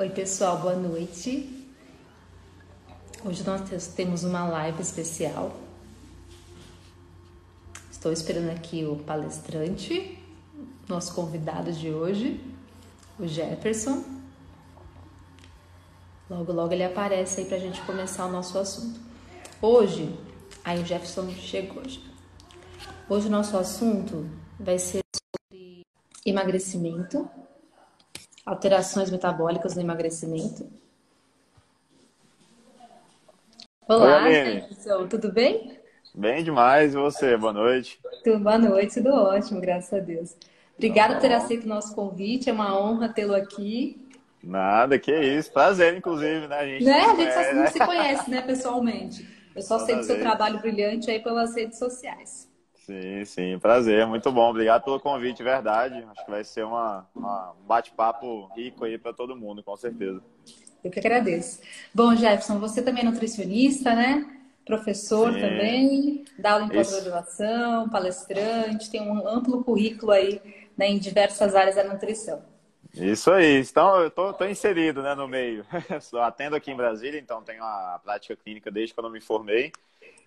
Oi, pessoal, boa noite. Hoje nós temos uma live especial. Estou esperando aqui o palestrante, nosso convidado de hoje, o Jefferson. Logo, logo ele aparece aí para a gente começar o nosso assunto. Hoje, aí o Jefferson chegou já. Hoje o nosso assunto vai ser sobre emagrecimento alterações metabólicas no emagrecimento. Olá, Oi, tudo bem? Bem demais, e você? Boa noite. Tudo, boa noite, tudo ótimo, graças a Deus. Obrigada por ter aceito o nosso convite, é uma honra tê-lo aqui. Nada, que isso, prazer, inclusive, né? A gente, né? A gente só não se conhece, né, pessoalmente. Eu só sei do seu trabalho brilhante aí pelas redes sociais. Sim, sim, prazer, muito bom. Obrigado pelo convite, verdade. Acho que vai ser uma, uma um bate-papo rico aí para todo mundo, com certeza. Eu que agradeço. Bom, Jefferson, você também é nutricionista, né? Professor sim. também, dá aula em pós-graduação, palestrante, tem um amplo currículo aí né, em diversas áreas da nutrição. Isso aí. Então, eu tô inserido né, no meio. Atendo aqui em Brasília, então tenho a prática clínica desde quando eu me formei.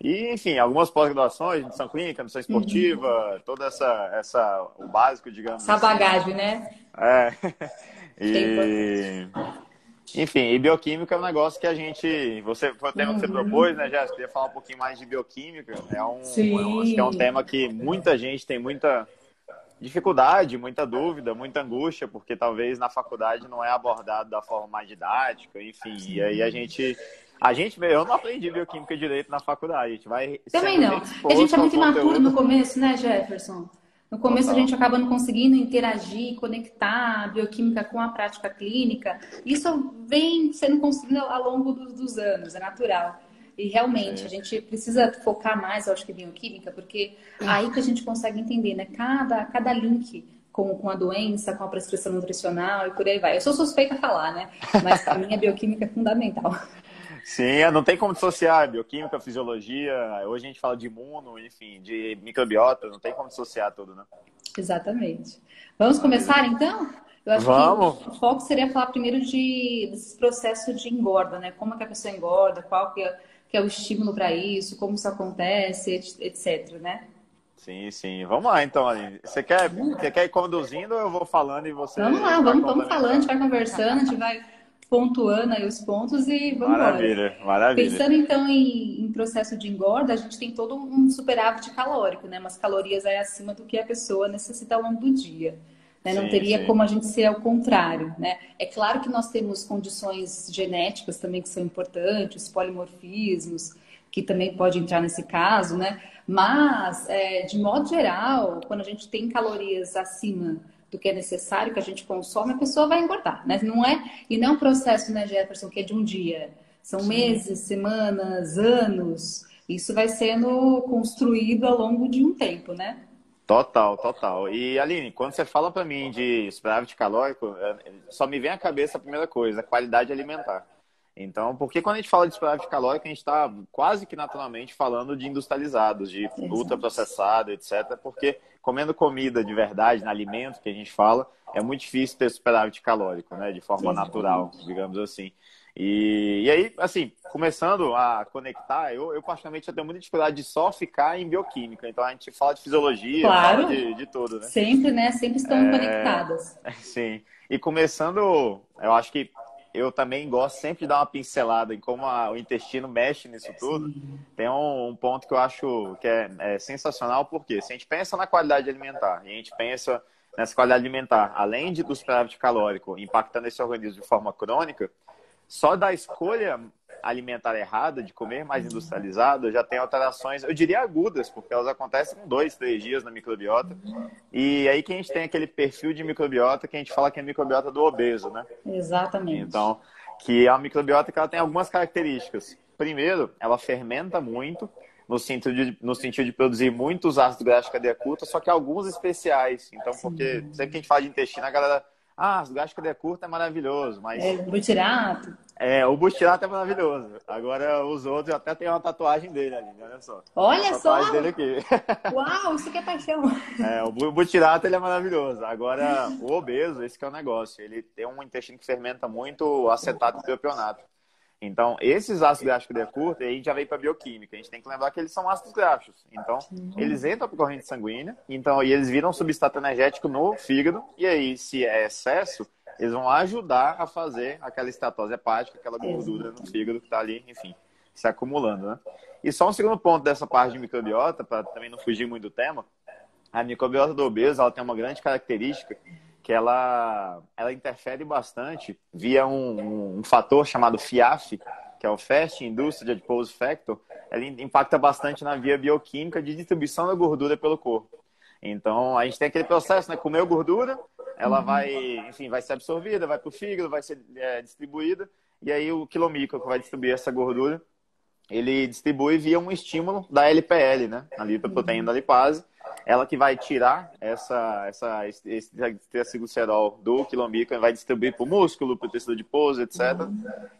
E, enfim, algumas pós-graduações, nutrição clínica, nutrição esportiva, uhum. toda essa, essa, o básico, digamos. Essa assim. bagagem, né? É. E, enfim, e bioquímica é um negócio que a gente, você, foi o tema uhum. que você uhum. propôs, né, Jéssica? Queria falar um pouquinho mais de bioquímica. É um, Sim. é um tema que muita gente tem muita dificuldade, muita dúvida, muita angústia, porque talvez na faculdade não é abordado da forma mais didática, enfim. E aí a gente a gente, eu não aprendi bioquímica direito na faculdade. A gente vai. Também não. A gente é muito imaturo no começo, né, Jefferson? No começo Total. a gente acaba não conseguindo interagir, conectar a bioquímica com a prática clínica. Isso vem sendo construído ao longo dos, dos anos, é natural. E realmente é. a gente precisa focar mais, eu acho que bioquímica, porque aí que a gente consegue entender, né? Cada, cada link com, com a doença, com a prescrição nutricional e por aí vai. Eu sou suspeita a falar, né? Mas para mim a bioquímica é fundamental. Sim, é, não tem como dissociar bioquímica, fisiologia. Hoje a gente fala de imuno, enfim, de microbiota, não tem como dissociar tudo, né? Exatamente. Vamos começar então? Eu acho Vamos. que o foco seria falar primeiro de, desse processo de engorda, né? Como é que a pessoa engorda, qual que é, que é o estímulo para isso, como isso acontece, etc, né? Sim, sim. Vamos lá, então, Aline. Você quer, você quer ir conduzindo ou eu vou falando e você... Vamos lá, vamos, vamos falando, a gente vai conversando, a gente vai pontuando aí os pontos e vamos maravilha, embora. Maravilha, Pensando então em, em, processo de engorda, a gente tem todo um superávit calórico, né? Umas calorias aí acima do que a pessoa necessita ao longo do dia. Né? Não sim, teria sim. como a gente ser ao contrário, né? É claro que nós temos condições genéticas também que são importantes, polimorfismos, que também pode entrar nesse caso, né? Mas, é, de modo geral, quando a gente tem calorias acima do que é necessário, que a gente consome, a pessoa vai engordar, né? Não é, e não é um processo, né, Jefferson, que é de um dia. São Sim. meses, semanas, anos. Isso vai sendo construído ao longo de um tempo, né? Total, total. E Aline, quando você fala para mim de superávit calórico, é, só me vem à cabeça a primeira coisa, a qualidade alimentar. Então, porque quando a gente fala de superávit calórico, a gente está quase que naturalmente falando de industrializados, de ultraprocessado, etc. Porque comendo comida de verdade, no alimento que a gente fala, é muito difícil ter superávit calórico, né? De forma natural, digamos assim. E, e aí, assim, começando a conectar, eu, eu particularmente eu tenho muita dificuldade de só ficar em bioquímica. Então a gente fala de fisiologia, claro. fala de, de tudo, né? Sempre, né? Sempre estão é... conectadas. Sim. E começando, eu acho que eu também gosto sempre de dar uma pincelada em como a, o intestino mexe nisso tudo. Tem um, um, ponto que eu acho que é, é, sensacional, porque se a gente pensa na qualidade alimentar, e a gente pensa nessa qualidade alimentar, além de, do superávit calórico impactando esse organismo de forma crônica, só da escolha alimentar errada, de comer mais industrializado, já tem alterações, eu diria agudas, porque elas acontecem com dois, três dias na microbiota. E aí que a gente tem aquele perfil de microbiota que a gente fala que é a microbiota do obeso, né? Exatamente. Então, que é uma microbiota que ela tem algumas características. Primeiro, ela fermenta muito, no sentido de, no sentido de produzir muitos ácidos graxos de cadeia curta, só que alguns especiais. Então, porque sempre que a gente fala de intestino, a galera ah, ácido gástrico cadeia curta é maravilhoso, mas... É, butirato. É, o butirato é maravilhoso. Agora, os outros, até tem uma tatuagem dele ali, olha só. Olha só! dele aqui. Uau, isso que é paixão. É, o butirato, ele é maravilhoso. Agora, o obeso, esse que é o negócio. Ele tem um intestino que fermenta muito acetato e propionato. Então, esses ácidos gráficos de curta, aí a gente já veio para bioquímica. A gente tem que lembrar que eles são ácidos gráficos. Então, eles entram para corrente sanguínea, então, e eles viram substrato energético no fígado. E aí, se é excesso, eles vão ajudar a fazer aquela estatose hepática, aquela gordura no fígado que está ali, enfim, se acumulando, né? E só um segundo ponto dessa parte de microbiota, para também não fugir muito do tema. A microbiota do obeso, ela tem uma grande característica que ela, ela interfere bastante via um, um, fator chamado FIAF, que é o Fast Industrial Adipose Factor, ela impacta bastante na via bioquímica de distribuição da gordura pelo corpo. Então, a gente tem aquele processo, né? Comeu gordura, ela uhum. vai, enfim, vai ser absorvida, vai para o fígado, vai ser é, distribuída, e aí o quilomicro que vai distribuir essa gordura, ele distribui via um estímulo da LPL, né? A lipoproteína da lipase, ela que vai tirar essa, essa, esse triacilglicerol do quilombico, vai distribuir para o músculo, para o tecido adiposo, etc.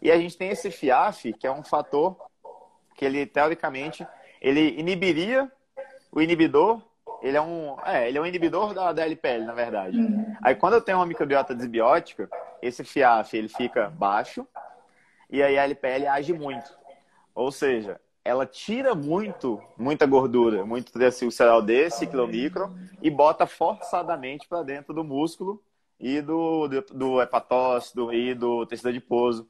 E a gente tem esse FIAF, que é um fator que ele, teoricamente, ele inibiria o inibidor, ele é um, é, ele é um inibidor da, da LPL, na verdade. Uhum. Aí quando eu tenho uma microbiota desbiótica, esse FIAF ele fica baixo e aí a LPL age muito. Ou seja, ela tira muito, muita gordura, muito triacilceral desse quilomicron e bota forçadamente para dentro do músculo e do, do, do hepatócito e do tecido adiposo.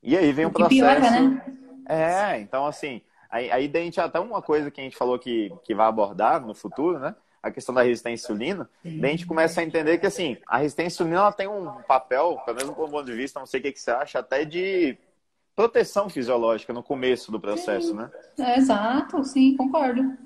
E aí vem um processo. Piora, né? É, então assim, aí, aí daí a gente até uma coisa que a gente falou que, que vai abordar no futuro, né? A questão da resistência insulina, daí a gente começa a entender que assim, a resistência insulina ela tem um papel, pelo menos do ponto de vista, não sei o que, que você acha, até de proteção fisiológica no começo do processo, sim. né? É, exato, sim, concordo.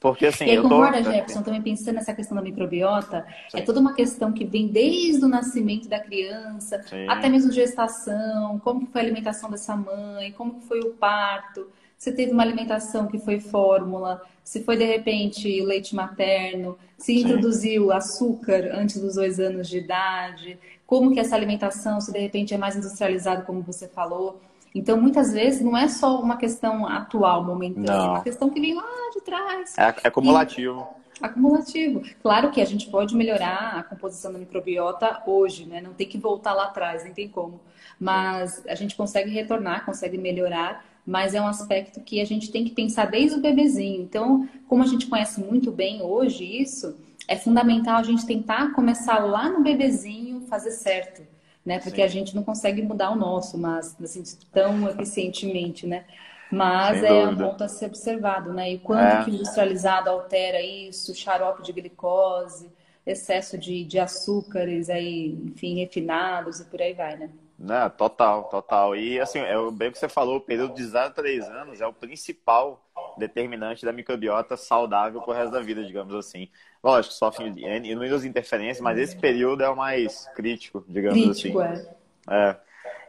Porque assim, e aí, eu concorda, tô... Jefferson, também pensando nessa questão da microbiota, sim. é toda uma questão que vem desde o nascimento da criança, sim. até mesmo gestação, como foi a alimentação dessa mãe, como foi o parto, se teve uma alimentação que foi fórmula, se foi de repente leite materno, se introduziu açúcar antes dos dois anos de idade, como que essa alimentação, se de repente é mais industrializada, como você falou. Então, muitas vezes, não é só uma questão atual, momentânea, é uma questão que vem lá de trás. É, é acumulativo. E, acumulativo. Claro que a gente pode melhorar a composição da microbiota hoje, né? Não tem que voltar lá atrás, nem tem como. Mas a gente consegue retornar, consegue melhorar, mas é um aspecto que a gente tem que pensar desde o bebezinho. Então, como a gente conhece muito bem hoje isso, é fundamental a gente tentar começar lá no bebezinho fazer certo né? Porque Sim. a gente não consegue mudar o nosso, mas assim, tão eficientemente, né? Mas Sem é dúvida. um ponto a ser observado, né? E quanto é. que industrializado altera isso, xarope de glicose, excesso de, de açúcares aí, enfim, refinados e por aí vai, né? Não, total, total. E assim, é bem que você falou, o período de 0 a 3 anos é o principal determinante da microbiota saudável pro resto da vida, digamos assim. Lógico, sofre inúmeras interferências, mas esse período é o mais crítico, digamos crítico, assim. É. é.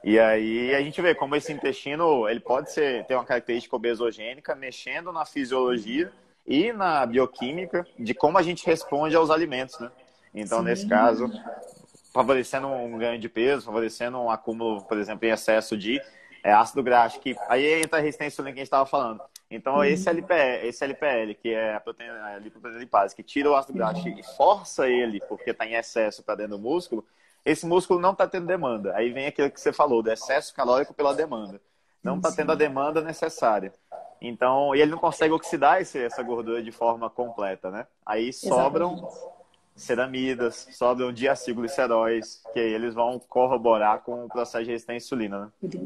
E aí a gente vê como esse intestino ele pode ser, ter uma característica obesogênica, mexendo na fisiologia e na bioquímica de como a gente responde aos alimentos, né? Então, Sim. nesse caso, favorecendo um ganho de peso, favorecendo um acúmulo, por exemplo, em excesso de é, ácido graxo, que aí entra a resistência que a gente estava falando. Então, uhum. esse, LPL, esse LPL, que é a proteína, a lipoproteína lipase, que tira o ácido graxo uhum. e força ele, porque está em excesso para dentro do músculo, esse músculo não está tendo demanda. Aí vem aquilo que você falou, do excesso calórico pela demanda. Não está tendo a demanda necessária. Então, e ele não consegue oxidar esse, essa gordura de forma completa, né? Aí sobram Exatamente ceramidas, sobram diacilgliceróis, que aí eles vão corroborar com o processo de resistência à insulina, né?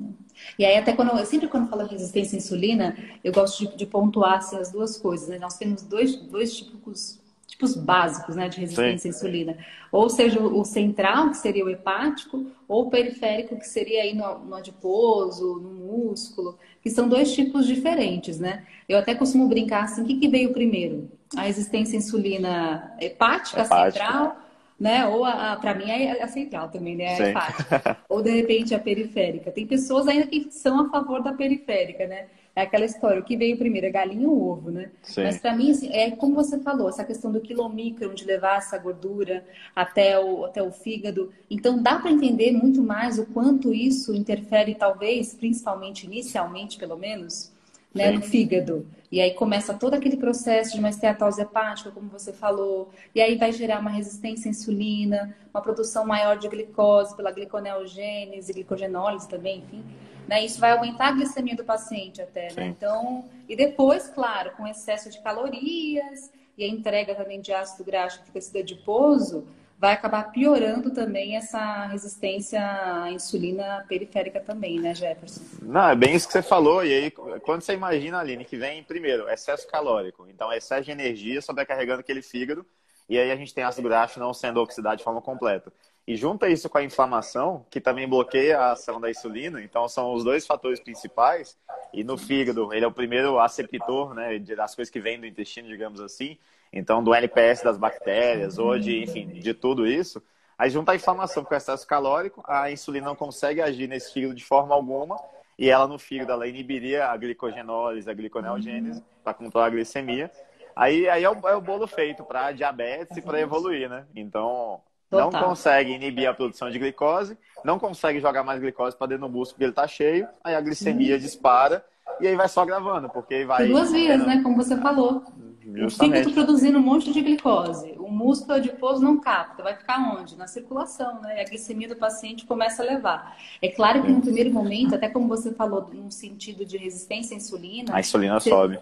E aí até quando eu sempre quando falo de resistência à insulina, eu gosto de, de pontuar assim, as duas coisas. Né? Nós temos dois, dois tipos tipos básicos né, de resistência Sim. à insulina. Ou seja, o central, que seria o hepático, ou o periférico, que seria aí no, no adiposo, no músculo, que são dois tipos diferentes, né? Eu até costumo brincar assim, o que, que veio primeiro? A resistência à insulina hepática, hepática. central, né? Ou para mim é a central também, né? A hepática. Ou de repente a periférica. Tem pessoas ainda que são a favor da periférica, né? é aquela história, o que veio primeiro, a galinha ou o ovo, né? Sim. Mas para mim, assim, é como você falou, essa questão do quilomicron, de levar essa gordura até o, até o fígado. Então, dá para entender muito mais o quanto isso interfere, talvez, principalmente inicialmente, pelo menos, né, no fígado. E aí começa todo aquele processo de uma esteatose hepática, como você falou, e aí vai gerar uma resistência à insulina, uma produção maior de glicose pela gliconeogênese, glicogenólise também, enfim. Né? Isso vai aumentar a glicemia do paciente até, né? Então, e depois, claro, com excesso de calorias e a entrega também de ácido graxo que tecido adiposo, vai acabar piorando também essa resistência à insulina periférica também, né, Jefferson? Não, é bem isso que você falou. E aí, quando você imagina, Aline, que vem, primeiro, excesso calórico. Então, excesso de energia sobrecarregando aquele fígado. E aí a gente tem ácido graxo não sendo oxidado de forma completa. E junta isso com a inflamação, que também bloqueia a ação da insulina. Então, são os dois fatores principais. E no fígado, ele é o primeiro aceptor, né, das coisas que vêm do intestino, digamos assim. Então, do NPS das bactérias, ou de, enfim, de tudo isso. Aí junta a inflamação com o excesso calórico, a insulina não consegue agir nesse fígado de forma alguma, e ela no fígado ela inibiria a glicogenólise, a gliconeogênese, para controlar a glicemia. Aí, aí é, o, é o bolo feito para diabetes e para evoluir, né? Então, Total. não consegue inibir a produção de glicose, não consegue jogar mais glicose para dentro do músculo porque ele está cheio, aí a glicemia dispara e aí vai só gravando, porque vai. Tem duas vias, né? Como você falou. Justamente. O fígado produzindo um monte de glicose, o músculo adiposo não capta, vai ficar onde? Na circulação, né? E a glicemia do paciente começa a levar. É claro que no primeiro momento, até como você falou, num sentido de resistência à insulina. A insulina você... sobe.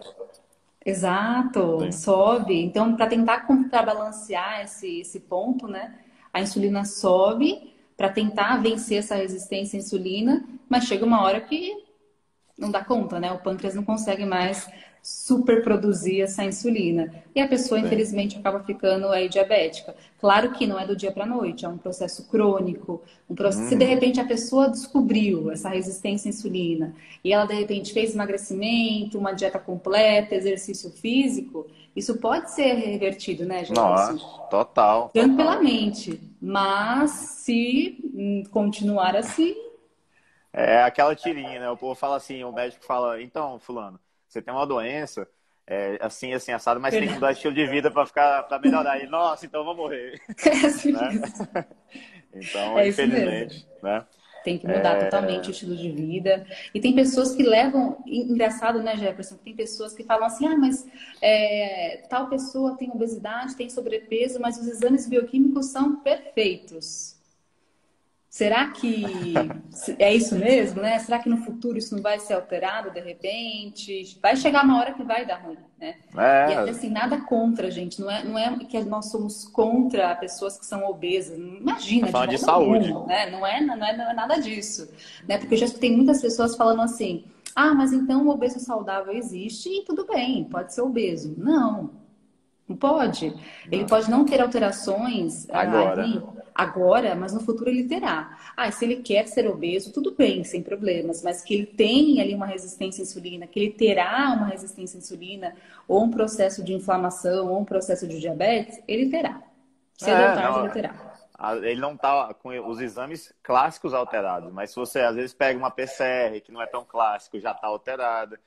Exato, Sim. sobe. Então, para tentar contrabalancear esse, esse ponto, né? A insulina sobe para tentar vencer essa resistência à insulina, mas chega uma hora que não dá conta, né? O pâncreas não consegue mais superproduzir essa insulina. E a pessoa, infelizmente, acaba ficando aí diabética. Claro que não é do dia para a noite, é um processo crônico. Um processo... Hum. Se de repente a pessoa descobriu essa resistência à insulina e ela de repente fez emagrecimento, uma dieta completa, exercício físico, isso pode ser revertido, né, gente? Nossa, total. Tranquilamente. Total. Mas se continuar assim, é aquela tirinha, né? O povo fala assim, o médico fala, então, fulano, você tem uma doença, é, assim, assim, assado, mas tem que mudar estilo de vida para ficar, para melhorar. E, nossa, então eu vou morrer. É assim né? Então, é infelizmente, né? Tem que mudar é... totalmente o estilo de vida. E tem pessoas que levam. Engraçado, né, Jefferson? Tem pessoas que falam assim: ah, mas é, tal pessoa tem obesidade, tem sobrepeso, mas os exames bioquímicos são perfeitos. Será que é isso mesmo, né? Será que no futuro isso não vai ser alterado de repente? Vai chegar uma hora que vai dar ruim, né? É. E assim, nada contra, gente. Não é, não é que nós somos contra pessoas que são obesas. Imagina, tá de, de saúde. né? Não, é, não, é, não é nada disso. Né? Porque eu já escutei muitas pessoas falando assim: ah, mas então o obeso saudável existe e tudo bem, pode ser obeso. Não, não pode. Ele pode não ter alterações ah, agora. Agora, mas no futuro ele terá. Ah, se ele quer ser obeso, tudo bem, sem problemas, mas que ele tem ali uma resistência à insulina, que ele terá uma resistência à insulina, ou um processo de inflamação, ou um processo de diabetes, ele terá. Cedo é, ou tarde não, ele terá. Ele não está com os exames clássicos alterados, mas se você às vezes pega uma PCR que não é tão clássico, já está alterada.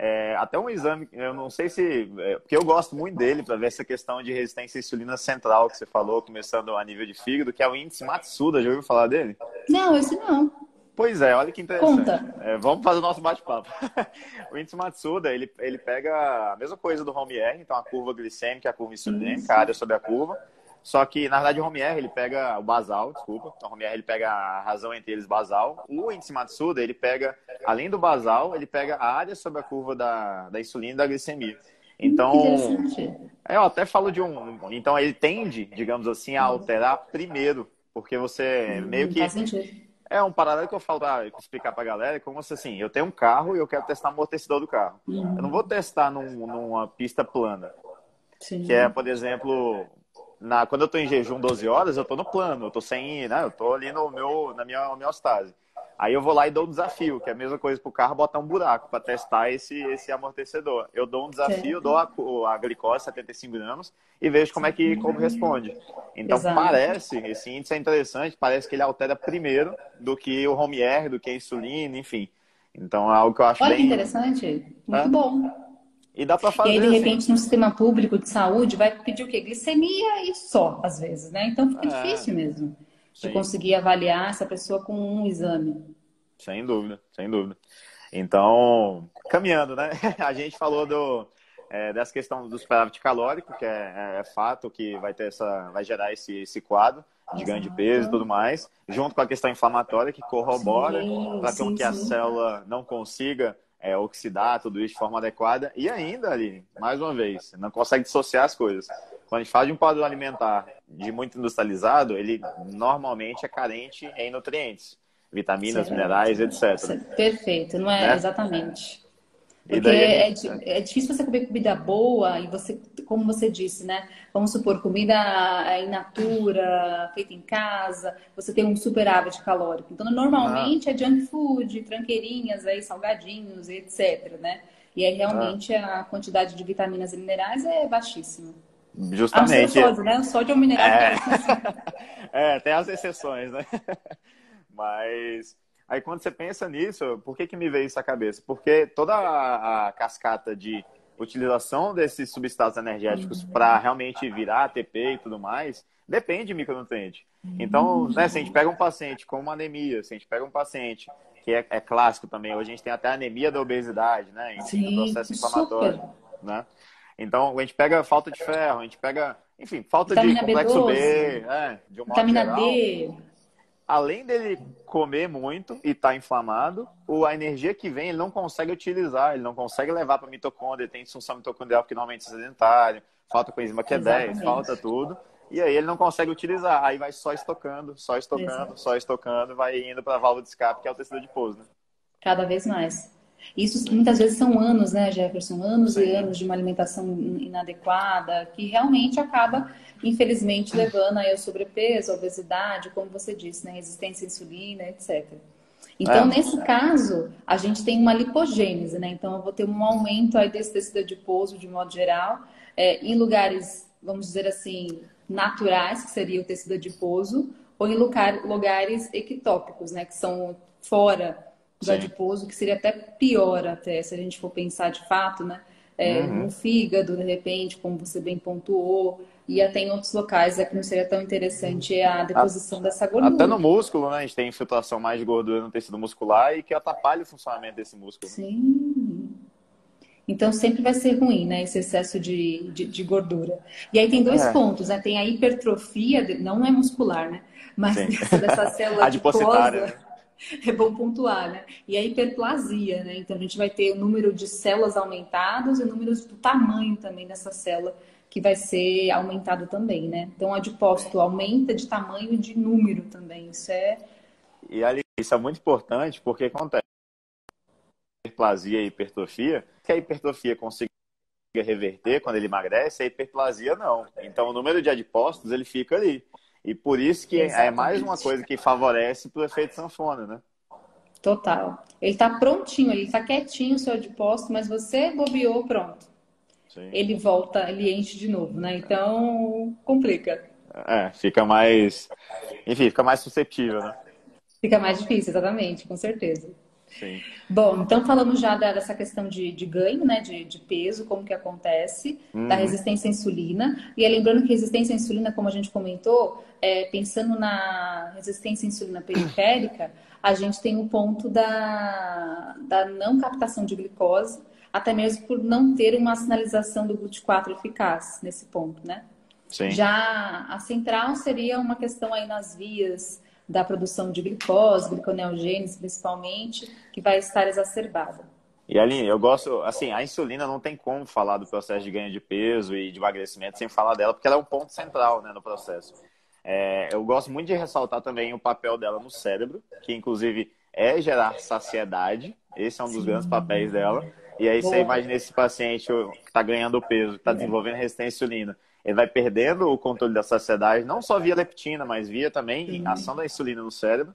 É, até um exame, eu não sei se. É, porque eu gosto muito dele para ver essa questão de resistência à insulina central que você falou, começando a nível de fígado, que é o índice Matsuda. Já ouviu falar dele? Não, esse não. Pois é, olha que interessante. É, vamos fazer o nosso bate-papo. o índice Matsuda, ele, ele pega a mesma coisa do Home R, então a curva glicêmica, a curva insulínica, a área sobre a curva. Só que, na verdade, o Romier, ele pega o basal, desculpa. Então, o Romier, ele pega a razão entre eles basal. O índice Matsuda, ele pega, além do basal, ele pega a área sobre a curva da, da insulina e da glicemia. Então, eu até falo de um. Então, ele tende, digamos assim, a alterar primeiro, porque você hum, meio que. É um paralelo que eu falo para explicar para a galera, é como se assim, eu tenho um carro e eu quero testar o amortecedor do carro. Uhum. Eu não vou testar num, numa pista plana. Sim. Que é, por exemplo, na, quando eu estou em jejum 12 horas, eu estou no plano, eu estou sem, né? Eu estou ali no meu, na minha homeostase. Aí eu vou lá e dou um desafio, que é a mesma coisa para o carro botar um buraco para testar esse, esse amortecedor. Eu dou um desafio, dou a, a glicose 75 gramas e vejo como é que como responde. Então Exato. parece, esse índice é interessante, parece que ele altera primeiro do que o home air, do que a insulina, enfim. Então é algo que eu acho Olha bem... que interessante, muito é. bom. E dá para fazer. E aí, de repente, assim. no sistema público de saúde, vai pedir o quê? Glicemia e só, às vezes, né? Então fica é. difícil mesmo de Sim. conseguir avaliar essa pessoa com um exame. Sem dúvida, sem dúvida. Então, caminhando, né? A gente falou do, é, dessa questão do superávit calórico, que é, é, é, fato que vai ter essa, vai gerar esse, esse quadro de ganho de peso e tudo mais, junto com a questão inflamatória que corrobora para que, que a célula não consiga é, oxidar tudo isso de forma adequada. E ainda, ali, mais uma vez, não consegue dissociar as coisas. Quando a gente fala de um padrão alimentar de muito industrializado, ele normalmente é carente em nutrientes, vitaminas, minerais, etc. Perfeito, não é né? exatamente. Porque é, é, difícil você comer comida boa e você, como você disse, né? Vamos supor, comida in natura, feita em casa, você tem um superávit calórico. Então, normalmente ah. é junk food, tranqueirinhas, aí, salgadinhos, etc, né? E aí, realmente, ah. a quantidade de vitaminas e minerais é baixíssima. Justamente. Ah, o sódio, né? O sódio é um mineral. É, é tem as exceções, né? Mas Aí quando você pensa nisso, por que, que me veio isso à cabeça? Porque toda a, a cascata de utilização desses substratos energéticos uhum. para realmente virar ATP e tudo mais, depende de micronutriente. Então, uhum. né, se a gente pega um paciente com uma anemia, se a gente pega um paciente que é, é clássico também, hoje a gente tem até anemia da obesidade, né? Enfim, Sim, processo inflamatório, super. né? Então, a gente pega falta de ferro, a gente pega, enfim, falta Vitamina de complexo B, B é, de um Vitamina geral. D além dele comer muito e estar tá inflamado, a energia que vem ele não consegue utilizar, ele não consegue levar para mitocôndria, tem disfunção mitocondrial porque normalmente é sedentário, falta coenzima Q10, falta tudo. E aí ele não consegue utilizar, aí vai só estocando, só estocando, Exato. só estocando, vai indo para a válvula de escape, que é o tecido adiposo, né? Cada vez mais. Isso muitas vezes são anos, né, Jefferson? Anos Sim. e anos de uma alimentação inadequada, que realmente acaba, infelizmente, levando aí ao sobrepeso, à obesidade, como você disse, né, resistência à insulina, etc. Então, é. nesse caso, a gente tem uma lipogênese, né? Então, eu vou ter um aumento aí desse tecido adiposo, de modo geral, é, em lugares, vamos dizer assim, naturais, que seria o tecido adiposo, ou em lugar, lugares ectópicos, né? Que são fora do adiposo, que seria até pior até, se a gente for pensar de fato, né? É, uhum. No fígado, de repente, como você bem pontuou, e até em outros locais é que não seria tão interessante a deposição a, dessa gordura. Até no músculo, né? A gente tem infiltração mais de gordura no tecido muscular e que atrapalha o funcionamento desse músculo. Sim. Então sempre vai ser ruim, né? Esse excesso de, de, de gordura. E aí tem dois é. pontos, né? Tem a hipertrofia, não é muscular, né? Mas dessa célula adiposa. É bom pontuar, né? E a hiperplasia, né? Então a gente vai ter o número de células aumentadas e o número do tamanho também dessa célula que vai ser aumentado também, né? Então o adipócito aumenta de tamanho e de número também. Isso é. E ali, isso é muito importante porque acontece hiperplasia e hipertrofia, que a hipertrofia consiga reverter quando ele emagrece, a hiperplasia não. Então o número de adipócitos ele fica ali. E por isso que Exatamente. é mais uma coisa que favorece para o efeito sanfona, né? Total. Ele está prontinho, ele está quietinho o seu adipócito, mas você bobeou, pronto. Sim. Ele volta, ele enche de novo, né? Então, complica. É, fica mais. Enfim, fica mais suscetível, né? Fica mais difícil, exatamente, com certeza. Sim. Bom, então falamos já dessa questão de, de ganho, né, de, de, peso, como que acontece, uhum. da resistência à insulina. E lembrando que resistência à insulina, como a gente comentou, é, pensando na resistência à insulina periférica, a gente tem o ponto da, da não captação de glicose, até mesmo por não ter uma sinalização do GLUT4 eficaz nesse ponto, né? Sim. Já a central seria uma questão aí nas vias da produção de glicose, gliconeogênese principalmente, que vai estar exacerbada. E Aline, eu gosto, assim, a insulina não tem como falar do processo de ganho de peso e de emagrecimento sem falar dela, porque ela é um ponto central né, no processo. É, eu gosto muito de ressaltar também o papel dela no cérebro, que inclusive é gerar saciedade, esse é um dos Sim. grandes papéis dela. E aí Boa. você imagina esse paciente que está ganhando peso, que está desenvolvendo resistência à insulina, ele vai perdendo o controle da saciedade, não só via leptina, mas via também a ação da insulina no cérebro.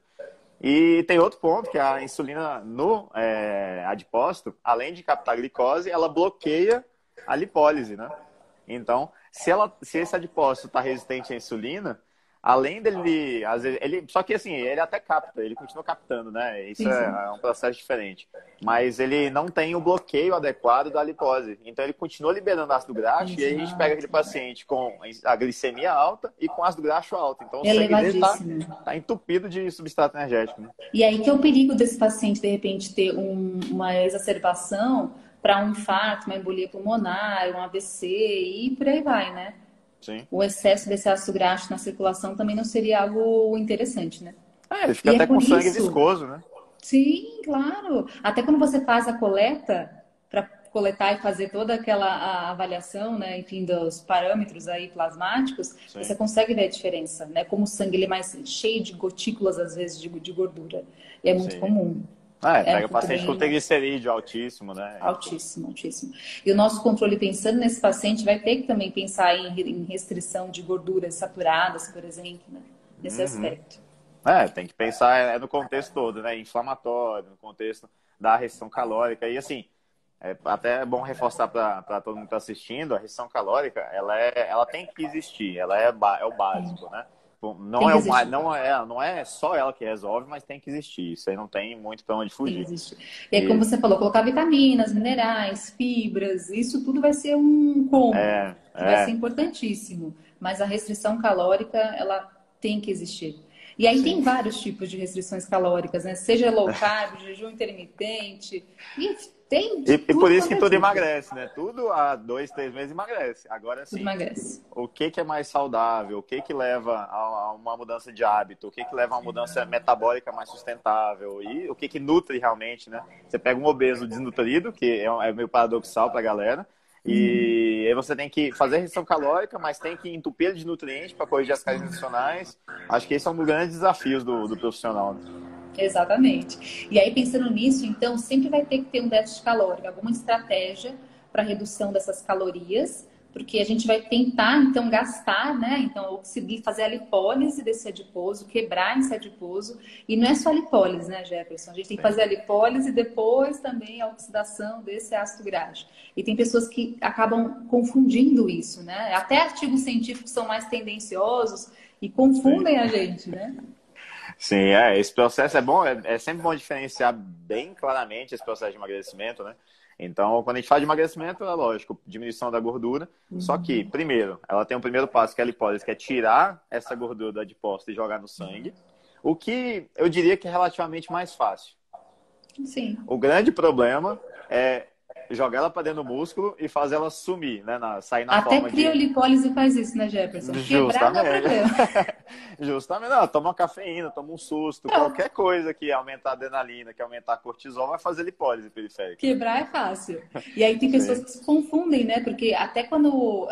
E tem outro ponto, que a insulina no é, adipócito, além de captar glicose, ela bloqueia a lipólise, né? Então, se, ela, se esse adipócito está resistente à insulina, além dele, às vezes, ele, só que assim, ele até capta, ele continua captando, né? Isso. É, é, um processo diferente. Mas ele não tem o bloqueio adequado da lipose. Então ele continua liberando ácido graxo e aí a gente pega aquele paciente com a glicemia alta e com ácido graxo alto. Então o sangue dele tá, tá, entupido de substrato energético. Né? E aí que é o perigo desse paciente, de repente, ter um, uma exacerbação para um infarto, uma embolia pulmonar, um AVC e por aí vai, né? Sim. o excesso desse ácido graxo na circulação também não seria algo interessante, né? É, ele fica e é até é com sangue isso... viscoso, né? Sim, claro. Até quando você faz a coleta, para coletar e fazer toda aquela avaliação, né, enfim, dos parâmetros aí plasmáticos, Sim. você consegue ver a diferença, né? Como o sangue ele é mais cheio de gotículas, às vezes, de, de gordura. E é muito Sim. comum. Ah, é, pega é, paciente bem, com triglicerídeo altíssimo, né? Altíssimo, altíssimo. E o nosso controle, pensando nesse paciente, vai ter que também pensar em, em restrição de gorduras saturadas, por exemplo, né? Nesse uhum. aspecto. É, tem que pensar é, no contexto todo, né? Inflamatório, no contexto da restrição calórica. E assim, é até é bom reforçar para todo mundo que está assistindo, a restrição calórica, ela, é, ela tem que existir, ela é, é o básico, né? Tipo, não é, uma, não, é, não é só ela que resolve, mas tem que existir. Isso aí não tem muito para onde fugir. E aí, como você falou, colocar vitaminas, minerais, fibras, isso tudo vai ser um combo. É, vai é. ser importantíssimo. Mas a restrição calórica, ela tem que existir. E aí Sim. tem vários tipos de restrições calóricas, né? Seja low carb, jejum intermitente, e tem. E, e, por isso que tudo emagrece, né? Tudo há dois, três meses emagrece. Agora sim. Emagrece. O que, que é mais saudável? O que, que leva a, uma mudança de hábito? O que, que leva a uma mudança metabólica mais sustentável? E o que, que nutre realmente, né? Você pega um obeso desnutrido, que é, é meio paradoxal para a galera. E aí você tem que fazer restrição calórica, mas tem que entupir de nutrientes para corrigir as cargas nutricionais. Acho que esse é um dos grandes desafios do, do profissional. Né? Exatamente. E aí, pensando nisso, então, sempre vai ter que ter um déficit calórico, alguma estratégia para redução dessas calorias, porque a gente vai tentar, então, gastar, né? Então, conseguir fazer a lipólise desse adiposo, quebrar esse adiposo. E não é só a lipólise, né, Jefferson? A gente tem que fazer a lipólise e depois também a oxidação desse ácido graxo. E tem pessoas que acabam confundindo isso, né? Até artigos científicos são mais tendenciosos e confundem a gente, né? Sim, é, esse processo é bom, é, é, sempre bom diferenciar bem claramente esse processo de emagrecimento, né? Então, quando a gente fala de emagrecimento, é lógico, diminuição da gordura. Uhum. Só que, primeiro, ela tem um primeiro passo que é a lipólise, que é tirar essa gordura da adiposta e jogar no sangue. O que eu diria que é relativamente mais fácil. Sim. O grande problema é jogar ela para dentro do músculo e fazer ela sumir, né? Na, sair na Até forma criolipólise de... faz isso, né, Jefferson? Justamente. Justamente. Não, toma uma cafeína, toma um susto, Pronto. qualquer coisa que aumentar a adrenalina, que aumentar a cortisol, vai fazer lipólise periférica. Quebrar é fácil. E aí tem pessoas que se confundem, né? Porque até quando uh,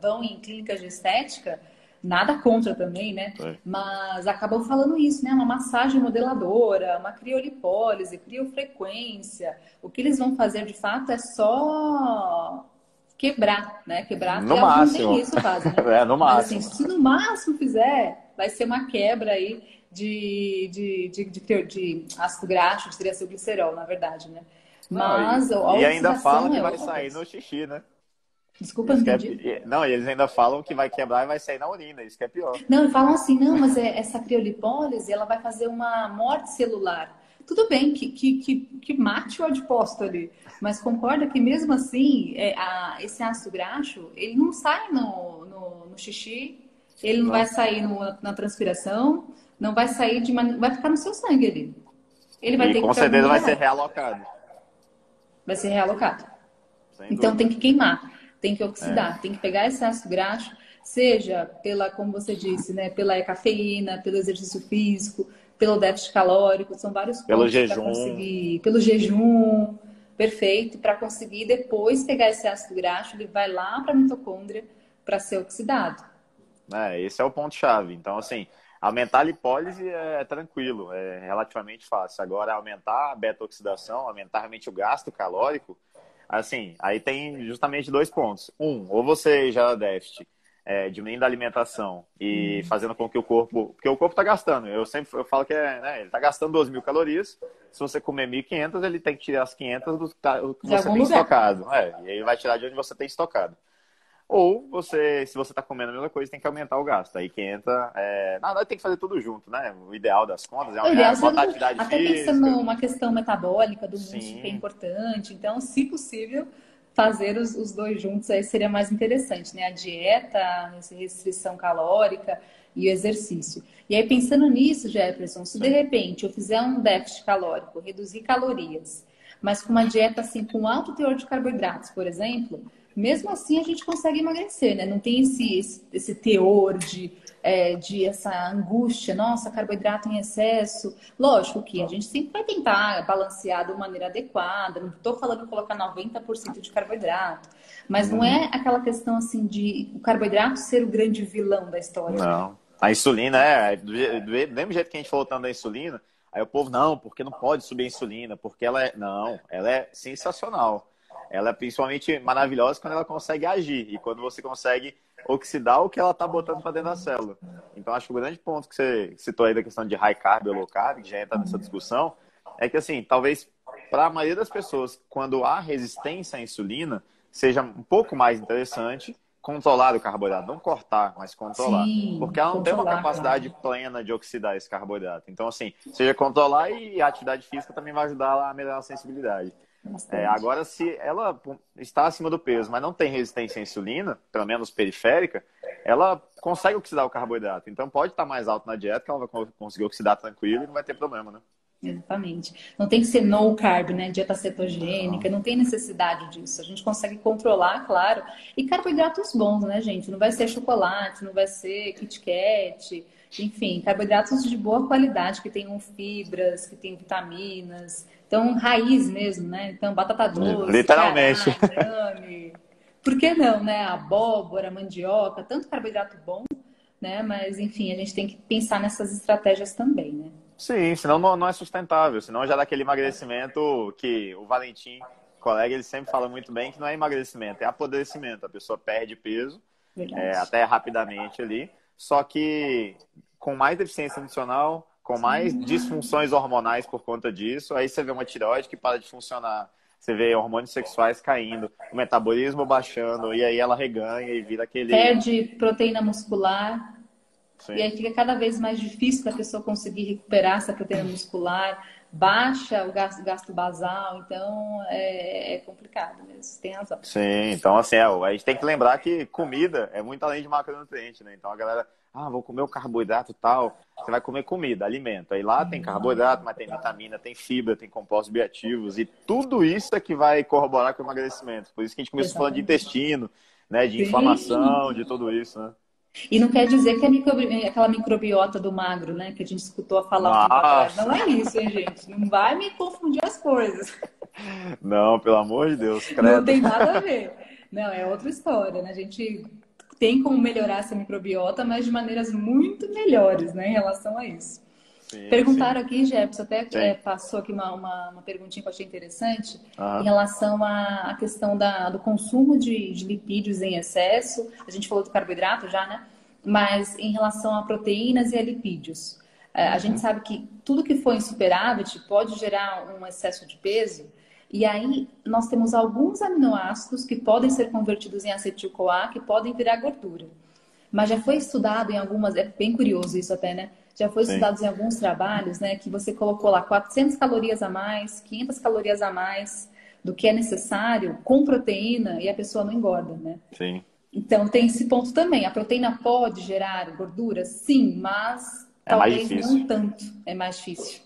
vão em clínicas de estética, Nada contra também, né? É. Mas acabam falando isso, né? Uma massagem modeladora, uma criolipólise, criofrequência. O que eles vão fazer de fato é só quebrar, né? Quebrar no máximo. Nem isso fazem, né? É, no máximo. Mas, assim, se no máximo fizer, vai ser uma quebra aí de, de, de, de, de ácido graxo, de triacilglicerol, na verdade, né? Mas Não, e, e ainda fala que é vai sair no xixi, né? Desculpa, não entendi. É, não, eles ainda falam que vai quebrar e vai sair na urina, isso que é pior. Não, falam assim, não, mas é, essa criolipólise, ela vai fazer uma morte celular. Tudo bem que, que, que, que mate o adipócito ali, mas concorda que mesmo assim, é, a, esse ácido graxo, ele não sai no, no, no xixi, ele não, não. vai sair no, na transpiração, não vai sair de vai ficar no seu sangue ali. Ele vai e ter com certeza vai ser realocado. Vai ser realocado. Sem então dúvida. tem que queimar tem que oxidar, é. tem que pegar esse ácido graxo, seja pela, como você disse, né, pela cafeína, pelo exercício físico, pelo déficit calórico, são vários pelo jejum. conseguir, pelo jejum, perfeito, para conseguir depois pegar esse ácido graxo, ele vai lá para a mitocôndria para ser oxidado. É, esse é o ponto chave. Então, assim, aumentar a lipólise é tranquilo, é relativamente fácil. Agora, aumentar a beta-oxidação, aumentar realmente o gasto calórico, Assim, aí tem justamente dois pontos. Um, ou você gera déficit é, diminuindo a alimentação e uhum. fazendo com que o corpo. Porque o corpo está gastando. Eu sempre eu falo que é, né, ele está gastando 2 mil calorias. Se você comer 1.500, ele tem que tirar as 500 do que você tem lugar. estocado. É, e aí vai tirar de onde você tem estocado. Ou você, se você está comendo a mesma coisa, tem que aumentar o gasto. Aí que entra. É... Na verdade, tem que fazer tudo junto, né? O ideal das contas é aumentar a atividade Até física. pensando numa questão metabólica do músculo, que é importante. Então, se possível, fazer os, os, dois juntos aí seria mais interessante, né? A dieta, a restrição calórica e o exercício. E aí, pensando nisso, Jefferson, se de repente eu fizer um déficit calórico, reduzir calorias, mas com uma dieta assim com alto teor de carboidratos, por exemplo, mesmo assim a gente consegue emagrecer, né? Não tem esse, esse, esse teor de, é, de essa angústia, nossa, carboidrato em excesso. Lógico que a gente sempre vai tentar balancear de maneira adequada, não estou falando colocar 90% de carboidrato, mas não é aquela questão assim de o carboidrato ser o grande vilão da história. Não. A insulina é, do, do mesmo jeito que a gente falou tanto da insulina, aí o povo, não, porque não pode subir a insulina, porque ela é. Não, ela é sensacional ela é principalmente maravilhosa quando ela consegue agir e quando você consegue oxidar o que ela está botando para dentro da célula. Então, acho que o grande ponto que você citou aí da questão de high carb ou low carb, que já entra nessa discussão, é que, assim, talvez para a maioria das pessoas, quando há resistência à insulina, seja um pouco mais interessante controlar o carboidrato, não cortar, mas controlar. Sim, porque ela não tem uma capacidade plena de oxidar esse carboidrato. Então, assim, seja controlar e a atividade física também vai ajudar a melhorar a sensibilidade. É, agora, se ela está acima do peso, mas não tem resistência à insulina, pelo menos periférica, ela consegue oxidar o carboidrato. Então, pode estar mais alto na dieta, que ela vai conseguir oxidar tranquilo e não vai ter problema, né? Exatamente. Não tem que ser no carb, né? Dieta cetogênica, não. tem necessidade disso. A gente consegue controlar, claro. E carboidratos bons, né, gente? Não vai ser chocolate, não vai ser Kit Kat, enfim, carboidratos de boa qualidade, que tenham fibras, que tenham vitaminas, então, raiz mesmo, né? Então, batata doce, literalmente. Carne, Por que não, né? Abóbora, mandioca, tanto carboidrato bom, né? Mas, enfim, a gente tem que pensar nessas estratégias também, né? Sim, senão não, é sustentável. Senão já dá aquele emagrecimento que o Valentim, colega, ele sempre fala muito bem que não é emagrecimento, é apodrecimento. A pessoa perde peso, é, até rapidamente ali, só que com mais deficiência nutricional, com mais disfunções hormonais por conta disso. Aí você vê uma tireoide que para de funcionar. Você vê hormônios sexuais caindo, o metabolismo baixando, e aí ela reganha e vira aquele. Perde proteína muscular. Sim. E aí fica cada vez mais difícil da pessoa conseguir recuperar essa proteína muscular, baixa o gasto, gasto basal, então é, é complicado mesmo, tem razão. Sim, então assim, é, a gente tem que lembrar que comida é muito além de macronutriente, né? Então a galera ah, vou comer o carboidrato tal. Você vai comer comida, alimento. Aí lá tem carboidrato, mas tem vitamina, tem fibra, tem compostos bioativos. E tudo isso é que vai corroborar com o emagrecimento. Por isso que a gente começou falando de intestino, né? De inflamação, de tudo isso, né? E não quer dizer que é microbi... aquela microbiota do magro, né? Que a gente escutou a falar. Não é isso, hein, gente? Não vai me confundir as coisas. Não, pelo amor de Deus. Credo. Não tem nada a ver. Não, é outra história, né? A gente tem como melhorar essa microbiota, mas de maneiras muito melhores, né, em relação a isso. Sim, Perguntaram sim. aqui, Jefferson, até é, passou aqui uma, uma, uma, perguntinha que eu achei interessante, uhum. em relação à, à questão da, do consumo de, de, lipídios em excesso. A gente falou do carboidrato já, né? Mas em relação a proteínas e a lipídios. É, a gente uhum. sabe que tudo que for em superávit pode gerar um excesso de peso, e aí nós temos alguns aminoácidos que podem ser convertidos em acetil-CoA, que podem virar gordura. Mas já foi estudado em algumas, é bem curioso isso até, né? Já foi Sim. estudado em alguns trabalhos, né, que você colocou lá 400 calorias a mais, 500 calorias a mais do que é necessário com proteína e a pessoa não engorda, né? Sim. Então tem esse ponto também. A proteína pode gerar gordura? Sim, mas é talvez não tanto. É mais difícil.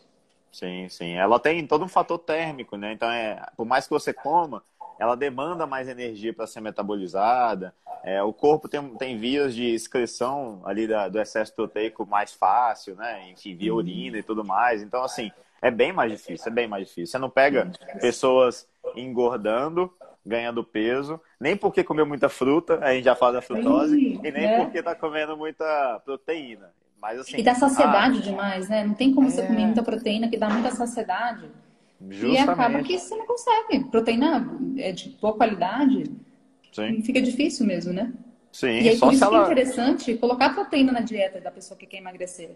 Sim, sim. Ela tem todo um fator térmico, né? Então, é, por mais que você coma, ela demanda mais energia para ser metabolizada. É, o corpo tem, tem vias de excreção ali da, do excesso proteico mais fácil, né? Enfim, via uhum. urina e tudo mais. Então, assim, é bem mais difícil, é bem mais difícil. Você não pega pessoas engordando, ganhando peso, nem porque comeu muita fruta, a gente já fala da frutose, e nem é. porque está comendo muita proteína. Mas, assim, e dá saciedade ah, demais, né? Não tem como é... você comer muita proteína que dá muita saciedade. Justamente. E acaba que você não consegue. Proteína é de boa qualidade. Sim. Fica difícil mesmo, né? Sim, e aí, por isso ela... que é interessante colocar proteína na dieta da pessoa que quer emagrecer.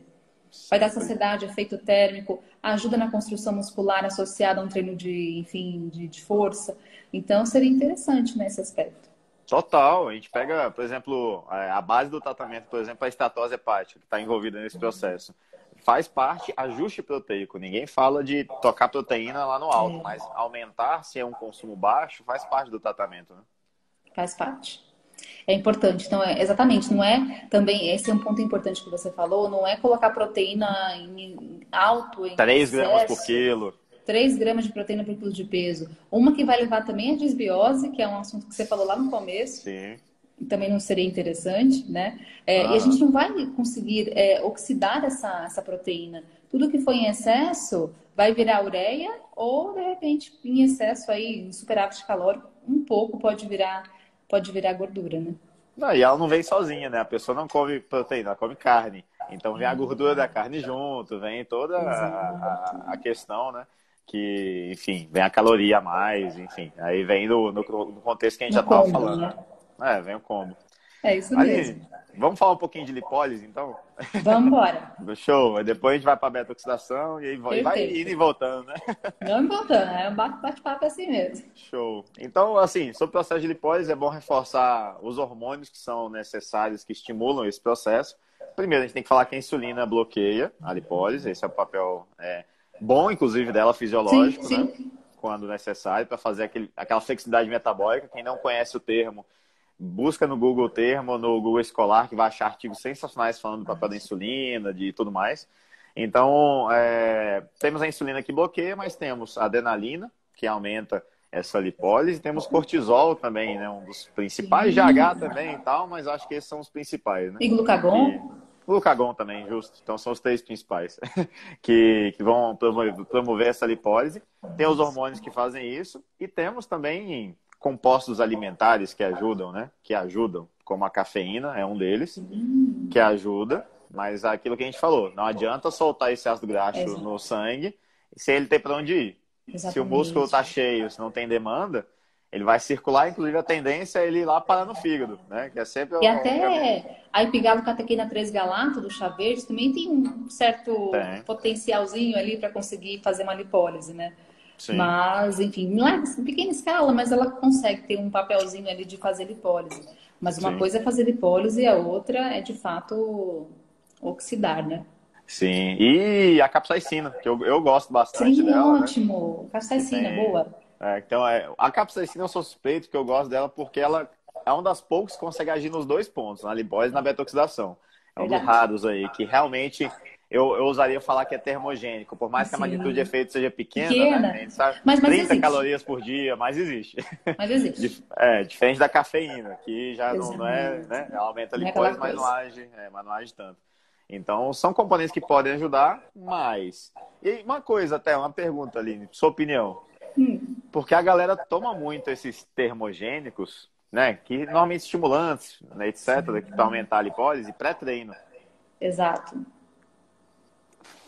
Vai dar saciedade, efeito térmico, ajuda na construção muscular associada a um treino de, enfim, de, de força. Então, seria interessante nesse aspecto. Total. A gente pega, por exemplo, a base do tratamento, por exemplo, a estatose hepática, que está envolvida nesse processo. Faz parte ajuste proteico. Ninguém fala de tocar proteína lá no alto, é. mas aumentar se é um consumo baixo faz parte do tratamento, né? Faz parte. É importante. Então, é, exatamente, não é também, esse é um ponto importante que você falou, não é colocar proteína em alto, em 3 gramas por quilo. 3 gramas de proteína por quilo de peso. Uma que vai levar também a desbiose, que é um assunto que você falou lá no começo. Sim. Também não seria interessante, né? É, ah. E a gente não vai conseguir é, oxidar essa, essa proteína. Tudo que foi em excesso vai virar ureia ou, de repente, em excesso aí, em superávit calórico, um pouco pode virar, pode virar gordura, né? Não, e ela não vem sozinha, né? A pessoa não come proteína, ela come carne. Então vem a gordura da carne junto, vem toda a, a, a questão, né? Que, enfim, vem a caloria a mais, enfim. Aí vem no, no, no contexto que a gente no já estava falando. Né? É, vem o combo. É isso mesmo. vamos falar um pouquinho de lipólise, então? Vamos embora. Show. Depois a gente vai para a beta-oxidação e aí vai, vai indo e voltando, né? Vamos voltando, é um bate-papo assim mesmo. Show. Então, assim, sobre o processo de lipólise, é bom reforçar os hormônios que são necessários, que estimulam esse processo. Primeiro, a gente tem que falar que a insulina bloqueia a lipólise, esse é o papel é, bom, inclusive, dela fisiológico, sim, né? Sim. Quando necessário, para fazer aquele, aquela flexibilidade metabólica. Quem não conhece o termo, busca no Google o termo, no Google Escolar, que vai achar artigos sensacionais falando do papel da insulina, de tudo mais. Então, é, temos a insulina que bloqueia, mas temos a adrenalina, que aumenta essa lipólise, temos cortisol também, né? Um dos principais, GH também e tal, mas acho que esses são os principais, né? E glucagon? E... Glucagon também, justo. Então são os três principais que, que vão promover, promover essa lipólise. Tem os hormônios que fazem isso e temos também compostos alimentares que ajudam, né? Que ajudam, como a cafeína é um deles, que ajuda. Mas aquilo que a gente falou, não adianta soltar esse ácido graxo no sangue se ele tem para onde ir. Exatamente. Se o músculo está cheio, se não tem demanda, ele vai circular, inclusive a tendência é ele ir lá parar no fígado, né? Que é sempre E até a epigalocatequina 3-galato do chá verde também tem um certo tem. potencialzinho ali para conseguir fazer uma lipólise, né? Sim. Mas, enfim, não é em pequena escala, mas ela consegue ter um papelzinho ali de fazer lipólise. Mas uma Sim. coisa é fazer lipólise e a outra é, de fato, oxidar, né? Sim, e a capsaicina, que eu, eu gosto bastante Sim, dela. Né? ótimo. Né? Capsaicina, tem... boa. É, então, é, a capsaicina eu sou suspeito que eu gosto dela porque ela é uma das poucas que consegue agir nos dois pontos, na lipólise e na betoxidação. É um dos raros aí que realmente eu, eu usaria falar que é termogênico, por mais que a magnitude de efeito seja pequena, pequena. né? A gente sabe, mas, mas 30 existe. calorias por dia, mas existe. Mas existe. É, diferente da cafeína, que já não, não, é, né? Ela aumenta a é lipólise, mas não age, é, mas não age tanto. Então, são componentes que podem ajudar, mas. E uma coisa, até uma pergunta, Aline, sua opinião. Hum. Porque a galera toma muito esses termogênicos, né? Que normalmente estimulantes, né, etc., que para aumentar a lipólise, pré-treino. Exato.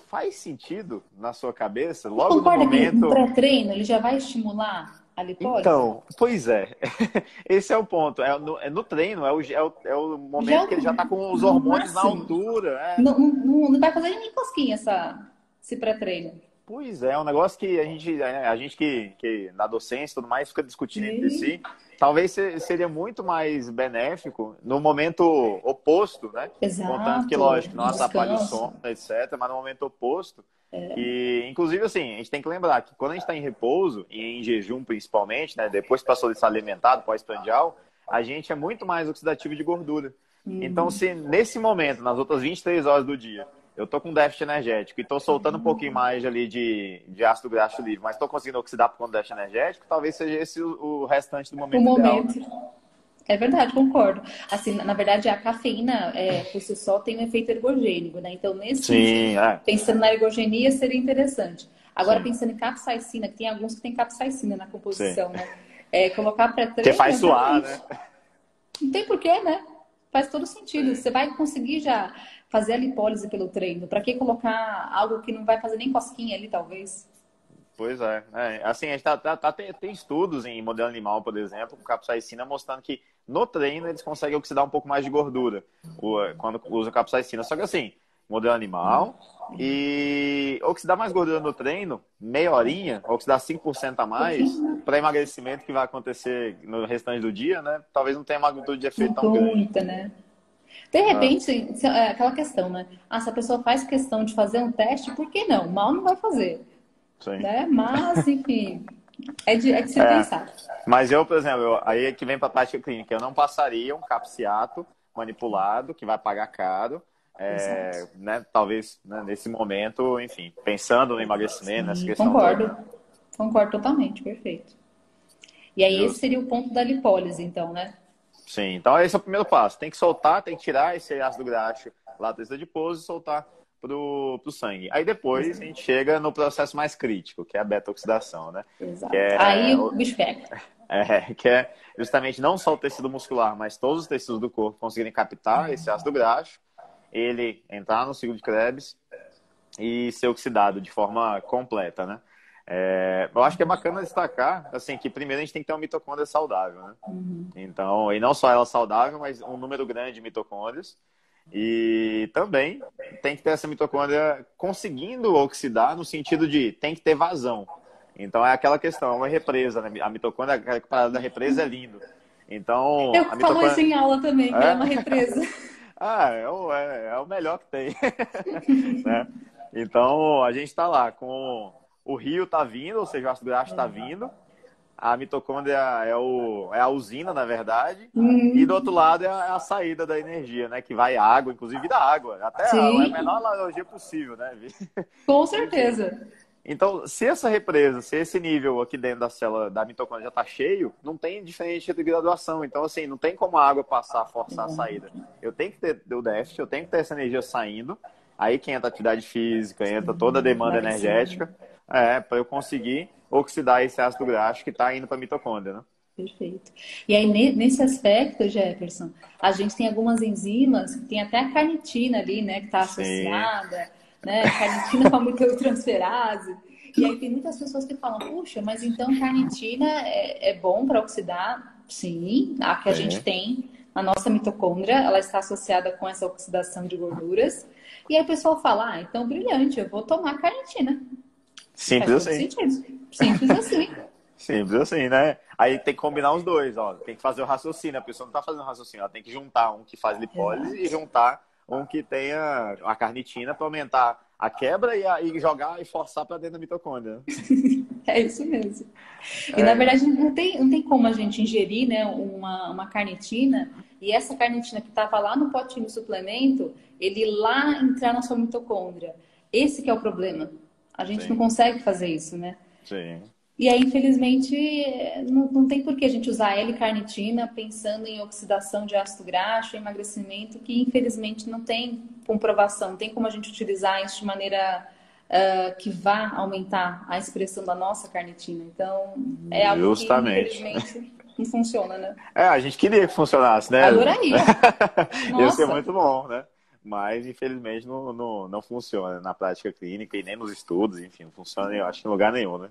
Faz sentido na sua cabeça? Logo no momento. Que o pré-treino ele já vai estimular a lipólise? Então, pois é. Esse é o ponto. É no, é no treino, é o, é o, é o momento já, que ele já está com os hormônios na altura. É. Não, não, não vai fazer nem cosquinha essa, esse pré-treino. Pois é, é um negócio que a gente, a gente que, que na docência e tudo mais fica discutindo Sim. entre si. Talvez seria muito mais benéfico no momento oposto, né? Exato. Contanto que, lógico, não atrapalha o som, etc., mas no momento oposto. É. E, inclusive, assim, a gente tem que lembrar que quando a gente está em repouso, e em jejum principalmente, né? Depois que passou de estar alimentado, pós-prandial, a gente é muito mais oxidativo de gordura. Hum. Então, se nesse momento, nas outras 23 horas do dia, eu tô com déficit energético e tô soltando um pouquinho mais ali de, de ácido graxo livre, mas tô conseguindo oxidar por conta do déficit energético, talvez seja esse o, o restante do momento. O ideal. momento. É verdade, concordo. Assim, na verdade, a cafeína, é, por si só, tem um efeito ergogênico, né? Então, nesse Sim, sentido, é. pensando na ergogenia, seria interessante. Agora, Sim. pensando em capsaicina, que tem alguns que tem capsaicina na composição, Sim. né? É, colocar pré-treino... Que faz suar, né? Não tem porquê, né? Faz todo sentido. Você vai conseguir já fazer a lipólise pelo treino? Para que colocar algo que não vai fazer nem cosquinha ali, talvez? Pois é. é assim, a gente tá, tá, tá tem, tem, estudos em modelo animal, por exemplo, com capsaicina, mostrando que no treino eles conseguem oxidar um pouco mais de gordura quando usam capsaicina. Só que assim, modelo animal. E oxidar mais gordura no treino, meia horinha, oxidar 5% a mais, para emagrecimento que vai acontecer no restante do dia, né? Talvez não tenha magnitude de efeito tão grande. Muita, né? De repente, ah. aquela questão, né? Ah, se a pessoa faz questão de fazer um teste, por que não? Mal não vai fazer. Sim. Né? Mas, enfim, é de, é de se é. pensar. Mas eu, por exemplo, eu, aí é que vem para a prática clínica, eu não passaria um capsiato manipulado, que vai pagar caro, é, né, talvez né, nesse momento, enfim, pensando no emagrecimento, Sim, nessa questão. Concordo, concordo totalmente, perfeito. E aí, esse seria o ponto da lipólise, então, né? Sim, então esse é o primeiro passo. Tem que soltar, tem que tirar esse ácido graxo lá do adipose e soltar pro, pro sangue. Aí depois Exato. a gente chega no processo mais crítico, que é a beta-oxidação, né? Exato. É, aí o bicho pega. É, que é justamente não só o tecido muscular, mas todos os tecidos do corpo conseguirem captar esse ácido graxo ele entrar no ciclo de Krebs e ser oxidado de forma completa, né? É, eu acho que é bacana destacar, assim, que primeiro a gente tem que ter uma mitocôndria saudável, né? Uhum. Então, e não só ela saudável, mas um número grande de mitocôndrias. E também tem que ter essa mitocôndria conseguindo oxidar no sentido de tem que ter vazão. Então é aquela questão, é uma represa, né? A mitocôndria, a parada da represa é lindo. Então. Eu mitocôndria... falo isso em aula também, é, é uma represa. Ah, é o, é, é o melhor que tem. né? Então, a gente está lá com o rio está vindo, ou seja, o ácido graxo está vindo. A mitocôndria é, o, é a usina, na verdade. Uhum. E do outro lado é a, é a, saída da energia, né? Que vai água, inclusive da água. Até a, a menor analogia possível, né? Com certeza. Então, se essa represa, se esse nível aqui dentro da célula da mitocôndria já está cheio, não tem diferente de graduação. Então, assim, não tem como a água passar, forçar a saída. Eu tenho que ter o déficit, eu tenho que ter essa energia saindo. Aí que entra a atividade física, entra toda a demanda energética, é, para eu conseguir oxidar esse ácido graxo que está indo para a mitocôndria, né? Perfeito. E aí, nesse aspecto, Jefferson, a gente tem algumas enzimas, tem até a carnitina ali, né, que está associada. Sim né? Carnitina com a transferase. E aí tem muitas pessoas que falam, puxa, mas então carnitina é, é bom para oxidar? Sim, a que a é. gente tem a nossa mitocôndria, ela está associada com essa oxidação de gorduras. E aí o pessoal fala, ah, então brilhante, eu vou tomar carnitina. Simples assim. Sentido. Simples assim. Simples assim, né? Aí tem que combinar os dois, ó. Tem que fazer o raciocínio. A pessoa não está fazendo raciocínio, ela tem que juntar um que faz lipólise e juntar um que tenha a carnitina para aumentar a quebra e, a, e, jogar e forçar para dentro da mitocôndria. é isso mesmo. E é. na verdade não tem, não tem como a gente ingerir né, uma, uma carnitina e essa carnitina que estava lá no potinho de suplemento, ele lá entrar na sua mitocôndria. Esse que é o problema. A gente Sim. não consegue fazer isso, né? Sim. E aí, infelizmente, não, não tem por que a gente usar L-carnitina pensando em oxidação de ácido graxo, emagrecimento, que infelizmente não tem comprovação, não tem como a gente utilizar isso de maneira uh, que vá aumentar a expressão da nossa carnitina. Então, é algo Justamente. que infelizmente não funciona, né? É, a gente queria que funcionasse, né? Adoraria. Ia ser muito bom, né? Mas, infelizmente, não, não, não funciona na prática clínica e nem nos estudos, enfim, não funciona, eu acho, em lugar nenhum, né?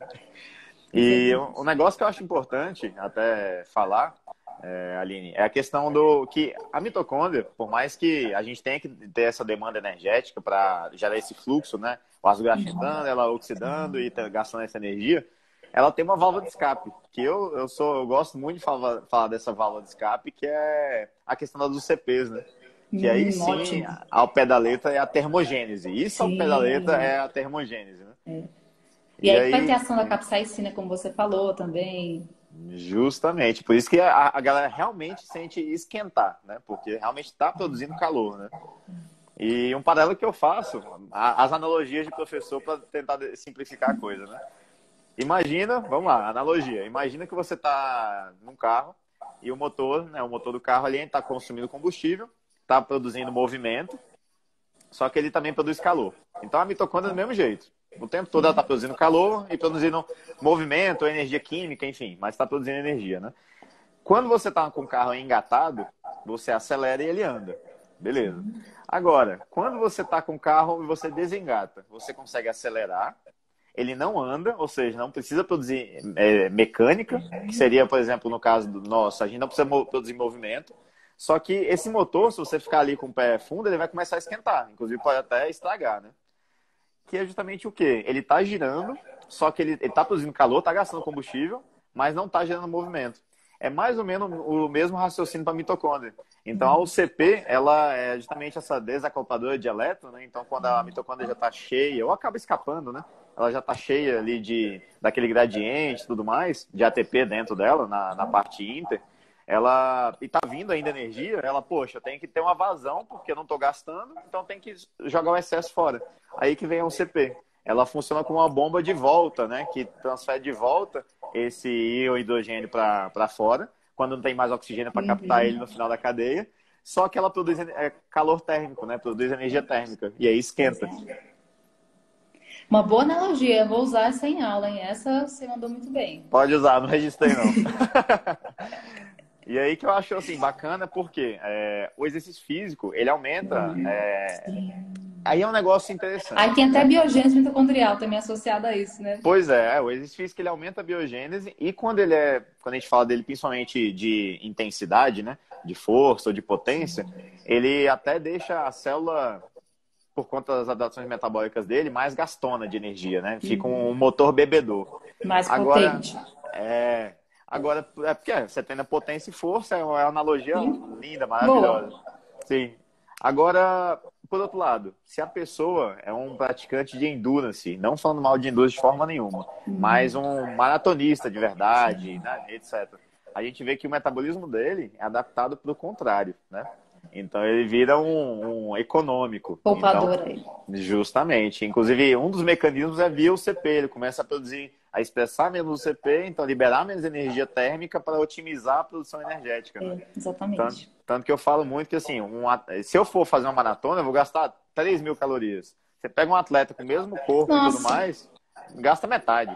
E o um negócio que eu acho importante até falar, é, Aline, é a questão do que a mitocôndria, por mais que a gente tenha que ter essa demanda energética para gerar esse fluxo, né? O ácido graxo entrando, ela oxidando e gastando essa energia, ela tem uma válvula de escape, que eu, eu sou eu gosto muito de falar, falar dessa válvula de escape, que é a questão das UCPs, né? Que aí hum, sim, ótimo. ao pé da letra é a termogênese. Isso sim. ao pé da letra é a termogênese, né? É. E, e aí, aí vai ter ação da capsaicina, como você falou também. Justamente, por isso que a, a galera realmente sente esquentar, né? Porque realmente está produzindo calor, né? E um paralelo que eu faço, as analogias de professor para tentar simplificar a coisa, né? Imagina, vamos lá, analogia. Imagina que você está num carro e o motor, né, o motor do carro ali está consumindo combustível, está produzindo movimento, só que ele também produz calor. Então a mitocôndria é do mesmo jeito. O tempo todo ela está produzindo calor e produzindo movimento, energia química, enfim, mas está produzindo energia, né? Quando você está com o carro engatado, você acelera e ele anda. Beleza. Agora, quando você está com o carro e você desengata, você consegue acelerar, ele não anda, ou seja, não precisa produzir é, mecânica, que seria, por exemplo, no caso do nosso, a gente não precisa produzir movimento, Só que esse motor, se você ficar ali com o pé fundo, ele vai começar a esquentar. Inclusive pode até estragar, né? Que é justamente o quê? Ele está girando, só que ele está produzindo calor, está gastando combustível, mas não está gerando movimento. É mais ou menos o mesmo raciocínio para a mitocôndria. Então, a UCP, ela é justamente essa desacopladora de elétron, né? Então, quando a mitocôndria já está cheia, ou acaba escapando, né? Ela já está cheia ali de, daquele gradiente e tudo mais, de ATP dentro dela, na, na parte inter, ela e tá vindo ainda energia, ela, poxa, tem que ter uma vazão, porque eu não estou gastando, então tem que jogar o excesso fora. Aí que vem a UCP. Ela funciona como uma bomba de volta, né? Que transfere de volta esse íon hidrogênio para fora, quando não tem mais oxigênio para uhum. captar ele no final da cadeia. Só que ela produz é, calor térmico, né? Produz energia térmica. E aí esquenta. Uma boa analogia, vou usar essa em aula, hein? Essa você mandou muito bem. Pode usar, não registrei não. e aí que eu acho assim bacana porque é, o exercício físico ele aumenta é, Aí é um negócio interessante. Aí tem até biogênese mitocondrial também associada a isso, né? Pois é, o exercício físico ele aumenta a biogênese e quando ele é, quando a gente fala dele principalmente de intensidade, né, de força ou de potência, ele até deixa a célula por conta das adaptações metabólicas dele mais gastona de energia, né? Fica um motor bebedor. Mais Agora, potente. É, Agora, é porque você tem a potência e força, é uma analogia Sim. linda, maravilhosa. Boa. Sim. Agora, por outro lado, se a pessoa é um praticante de endurance, não falando mal de endurance de forma nenhuma, uhum. mas um maratonista de verdade, né, etc., a gente vê que o metabolismo dele é adaptado para o contrário, né? Então ele vira um, um econômico. Poupador então, aí. Justamente. Inclusive, um dos mecanismos é via o CP. Ele começa a produzir, a expressar menos o CP, então liberar menos energia térmica para otimizar a produção energética. Né? É, exatamente. Tanto, tanto, que eu falo muito que assim, um, se eu for fazer uma maratona, eu vou gastar 3 mil calorias. Você pega um atleta com o mesmo corpo Nossa. e tudo mais, gasta metade.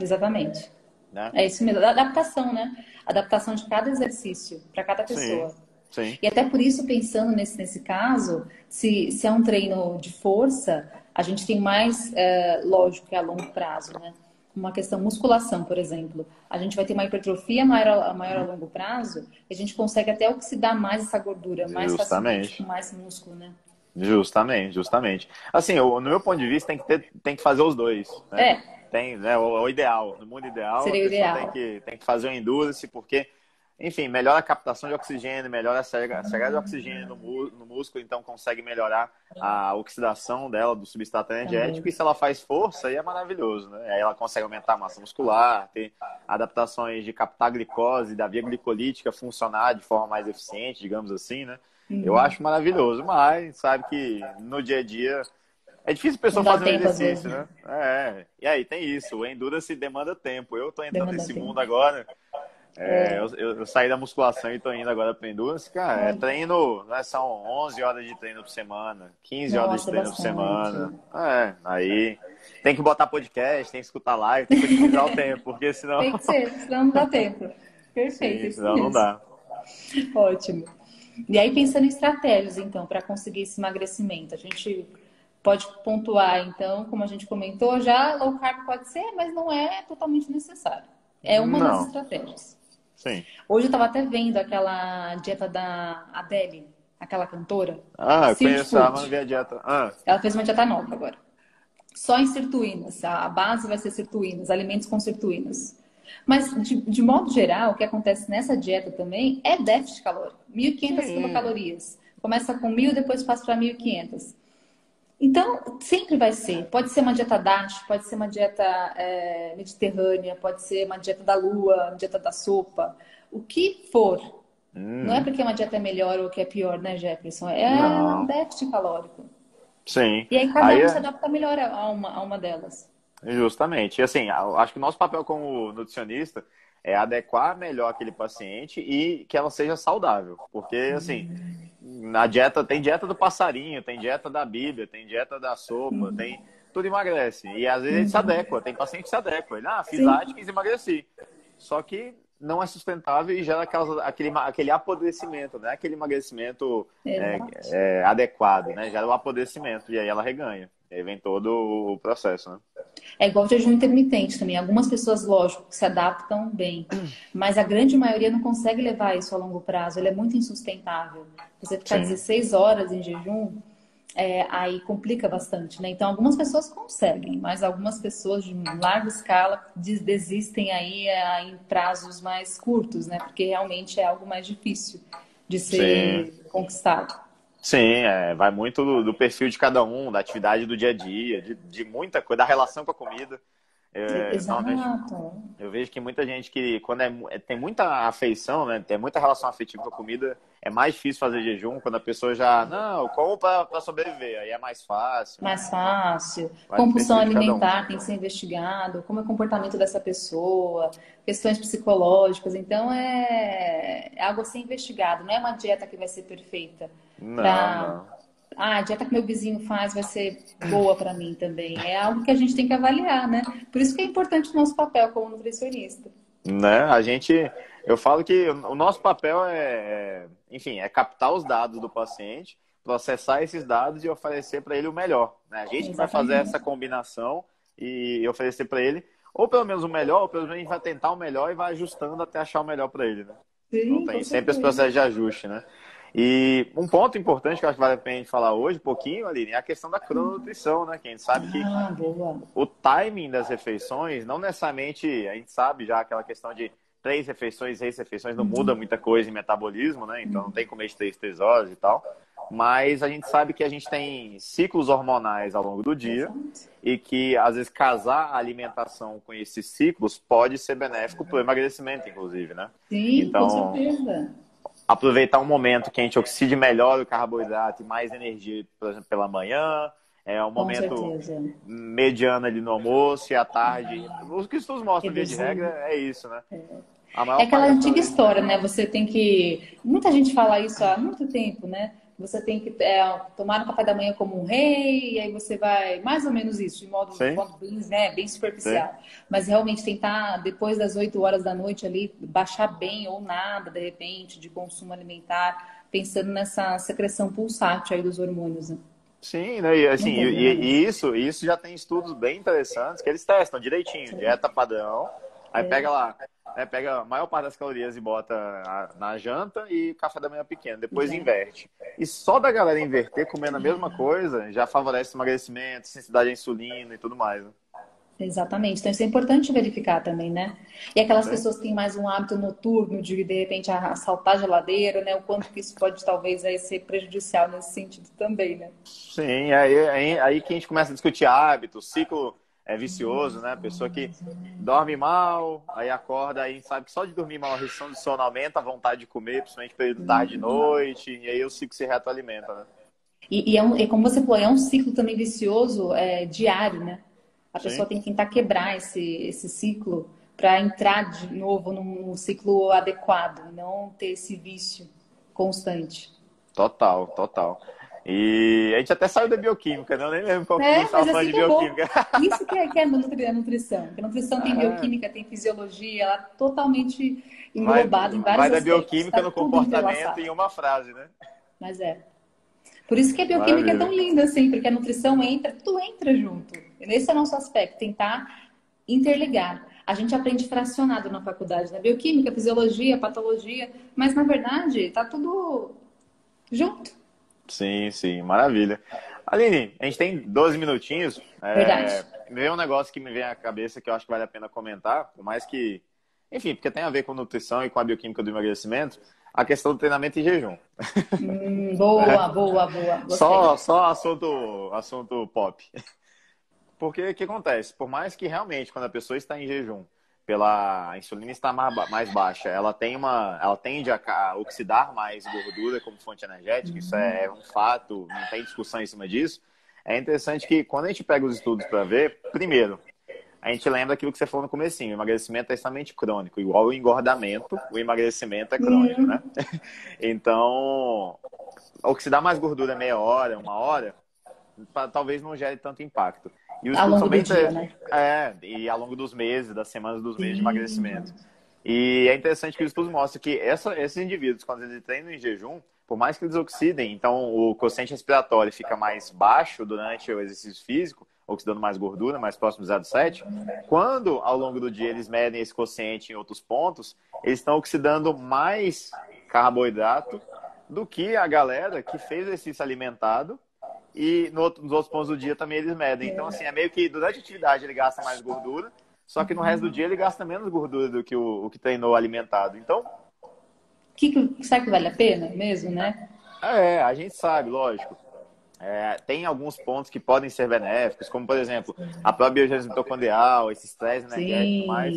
Exatamente. Né? É isso mesmo. Adaptação, né? Adaptação de cada exercício para cada pessoa. Sim. Sim. E até por isso, pensando nesse, nesse caso, se, se é um treino de força, a gente tem mais, é, lógico, que é a longo prazo, né? Uma questão musculação, por exemplo. A gente vai ter uma hipertrofia maior, maior a longo prazo e a gente consegue até oxidar mais essa gordura, mais Justamente. facilmente, com mais músculo, né? Justamente, justamente. Assim, no meu ponto de vista, tem que, ter, tem que fazer os dois. Né? É. Tem, né, o, o ideal, no mundo ideal, Seria ideal. Tem, que, tem que fazer o endurance, porque enfim, melhora a captação de oxigênio, melhora a chegada de oxigênio no, no, músculo, então consegue melhorar a oxidação dela, do substrato energético. E se ela faz força, aí é maravilhoso, né? Aí ela consegue aumentar a massa muscular, ter adaptações de captar glicose, da via glicolítica funcionar de forma mais eficiente, digamos assim, né? Uhum. Eu acho maravilhoso, mas sabe que no dia a dia é difícil a pessoa fazer um exercício, né? É. E aí tem isso, o endurance demanda tempo. Eu tô entrando demanda nesse tempo. mundo agora. É, é. Eu, eu, saí da musculação e tô indo agora para endurance, cara. É treino, né, são 11 horas de treino por semana, 15 Nossa, horas de treino por semana. É, aí tem que botar podcast, tem que escutar live, tem que utilizar o tempo, porque senão. Tem que ser, senão não dá tempo. Perfeito. Sim, senão não dá. Ótimo. E aí, pensando em estratégias, então, para conseguir esse emagrecimento, a gente pode pontuar, então, como a gente comentou, já low carb pode ser, mas não é totalmente necessário. É uma não. das estratégias. Sim. Hoje eu estava até vendo aquela dieta da Adele, aquela cantora. Ah, eu conheço ela, não vi a dieta. Ah. Ela fez uma dieta nova agora. Só em sirtuínas. A base vai ser sirtuínas, alimentos com sirtuínas. Mas, de, de modo geral, o que acontece nessa dieta também é déficit calórico. 1.500 quilocalorias. Começa com 1.000, depois passa para 1.500. Então, sempre vai ser. Pode ser uma dieta DASH, pode ser uma dieta é, mediterrânea, pode ser uma dieta da lua, uma dieta da sopa. O que for. Hum. Não é porque uma dieta é melhor ou que é pior, né, Jefferson? É Não. um déficit calórico. Sim. E aí cada aí um é... se adapta melhor a uma, a uma delas. Justamente. E assim, acho que o nosso papel como nutricionista é adequar melhor aquele paciente e que ela seja saudável. Porque, assim, na dieta, tem dieta do passarinho, tem dieta da Bíblia, tem dieta da sopa, tem. Tudo emagrece. E às vezes ele se adequa, tem paciente que se adequa. Ele, ah, fiz Sim. Atkins e emagreci. Só que não é sustentável e gera aquela, aquele, aquele apodrecimento, né? Aquele emagrecimento é, é, adequado, né? Gera o apodrecimento e aí ela reganha. E aí vem todo o processo, né? É igual jejum intermitente também. Algumas pessoas, lógico, se adaptam bem, mas a grande maioria não consegue levar isso a longo prazo. Ele é muito insustentável. Você ficar Sim. 16 horas em jejum, é, aí complica bastante, né? Então, algumas pessoas conseguem, mas algumas pessoas de larga escala desistem aí é, em prazos mais curtos, né? Porque realmente é algo mais difícil de ser Sim. conquistado. Sim, é, vai muito do, do, perfil de cada um, da atividade do dia a dia, de, de muita coisa, da relação com a comida. É, Exato. eu vejo que muita gente que, quando é, é, tem muita afeição, né, tem muita relação afetiva com a comida, é mais difícil fazer jejum quando a pessoa já, não, eu como para sobreviver, aí é mais fácil. Mais fácil. Vai Compulsão alimentar um. tem que ser investigado, como é o comportamento dessa pessoa, questões psicológicas. Então é, é algo a ser investigado, não é uma dieta que vai ser perfeita. Não, pra... não ah, a dieta que meu vizinho faz vai ser boa para mim também. É algo que a gente tem que avaliar, né? Por isso que é importante o nosso papel como nutricionista. Né? A gente, eu falo que o nosso papel é, é enfim, é captar os dados do paciente, processar esses dados e oferecer para ele o melhor. Né? A gente vai fazer essa combinação e oferecer para ele, ou pelo menos o melhor, ou pelo menos a gente vai tentar o melhor e vai ajustando até achar o melhor para ele, né? Sim, então tem sempre esse processo de ajuste, né? E um ponto importante que eu acho que vale a pena a gente falar hoje, um pouquinho, Aline, é a questão da crononutrição, né? Que a gente sabe que ah, o timing das refeições, não necessariamente, a gente sabe já aquela questão de três refeições, seis refeições, não muda muita coisa em metabolismo, né? Então não tem que comer de três, três horas e tal. Mas a gente sabe que a gente tem ciclos hormonais ao longo do dia e que, às vezes, casar a alimentação com esses ciclos pode ser benéfico para o emagrecimento, inclusive, né? Sim, então, com certeza aproveitar um momento que a gente oxide melhor o carboidrato e mais energia, por exemplo, pela manhã. É um momento mediano ali no almoço e à tarde. Os que estudos mostram, via de regra, é isso, né? É. É aquela antiga história, né? Você tem que. Muita gente fala isso há muito tempo, né? Você tem que é, tomar o café da manhã como um rei, e aí você vai. Mais ou menos isso, de modo, de modo bem, né, bem superficial. Sim. Mas realmente tentar, depois das 8 horas da noite ali, baixar bem ou nada, de repente, de consumo alimentar, pensando nessa secreção pulsátil aí dos hormônios. Né? Sim, né? e, assim, e, e, isso, isso já tem estudos bem interessantes que eles testam direitinho, dieta padrão, aí é. pega lá né, pega a maior parte das calorias e bota na janta e café da manhã pequeno, depois inverte. E só da galera inverter comendo a mesma coisa já favorece o emagrecimento, sensibilidade à insulina e tudo mais. Né? Exatamente. Então isso é importante verificar também, né? E aquelas pessoas que têm mais um hábito noturno de de repente assaltar a geladeira, né? O quanto que isso pode talvez aí ser prejudicial nesse sentido também, né? Sim, aí, aí, aí que a gente começa a discutir hábitos, ciclo é vicioso, né? Pessoa que dorme mal, aí acorda, aí sabe que só de dormir mal a restrição de sono aumenta a vontade de comer, principalmente período tarde e noite, e aí o ciclo se retroalimenta, né? E, e, é um, e como você falou, é um ciclo também vicioso é, diário, né? A pessoa Sim. tem que tentar quebrar esse, esse ciclo para entrar de novo num ciclo adequado, não ter esse vício constante. Total, total. E a gente até saiu da bioquímica, né? Eu nem lembro qual é, que estava falando de assim bioquímica. Isso que é, que é a nutrição. Porque a nutrição tem ah. bioquímica, tem fisiologia, ela é totalmente englobada em vários Vai da bioquímica tá no comportamento em uma frase, né? Mas é. Por isso que a bioquímica Maravilha. é tão linda, assim, porque a nutrição entra, tudo entra junto. Esse é o nosso aspecto, tentar interligar. A gente aprende fracionado na faculdade, né? Bioquímica, fisiologia, patologia, mas na verdade está tudo junto. Sim, sim, maravilha. Aline, a gente tem 12 minutinhos. É, Verdade. É, veio um negócio que me vem à cabeça que eu acho que vale a pena comentar, por mais que, enfim, porque tem a ver com nutrição e com a bioquímica do emagrecimento, a questão do treinamento em jejum. Hum, boa, é. boa, boa. Gostei. Só, só assunto, assunto pop. Porque o que acontece? Por mais que realmente, quando a pessoa está em jejum, pela insulina estar mais baixa, ela tem uma, ela tende a oxidar mais gordura como fonte energética, isso é um fato, não tem discussão em cima disso. É interessante que quando a gente pega os estudos para ver, primeiro, a gente lembra aquilo que você falou no comecinho, o emagrecimento é extremamente crônico, igual o engordamento, o emagrecimento é crônico, né? Então, oxidar mais gordura meia hora, uma hora, talvez não gere tanto impacto. E os ao longo do dia, né? É, e ao longo dos meses, das semanas dos meses Sim. de emagrecimento. E é interessante que os estudos mostram que essa, esses indivíduos, quando eles treinam em jejum, por mais que eles oxidem, então o quociente respiratório fica mais baixo durante o exercício físico, oxidando mais gordura, mais próximo de 0,7. Quando, ao longo do dia, eles medem esse quociente em outros pontos, eles estão oxidando mais carboidrato do que a galera que fez exercício alimentado e no outro, nos outros pontos do dia também eles medem. Então, assim, é meio que durante a atividade ele gasta mais gordura, só que no resto do dia ele gasta menos gordura do que o, o que treinou alimentado. Então. Que, será que vale a pena mesmo, né? É, a gente sabe, lógico. É, tem alguns pontos que podem ser benéficos, como por exemplo a probiogênese mitocondrial, esse estresse energético mais.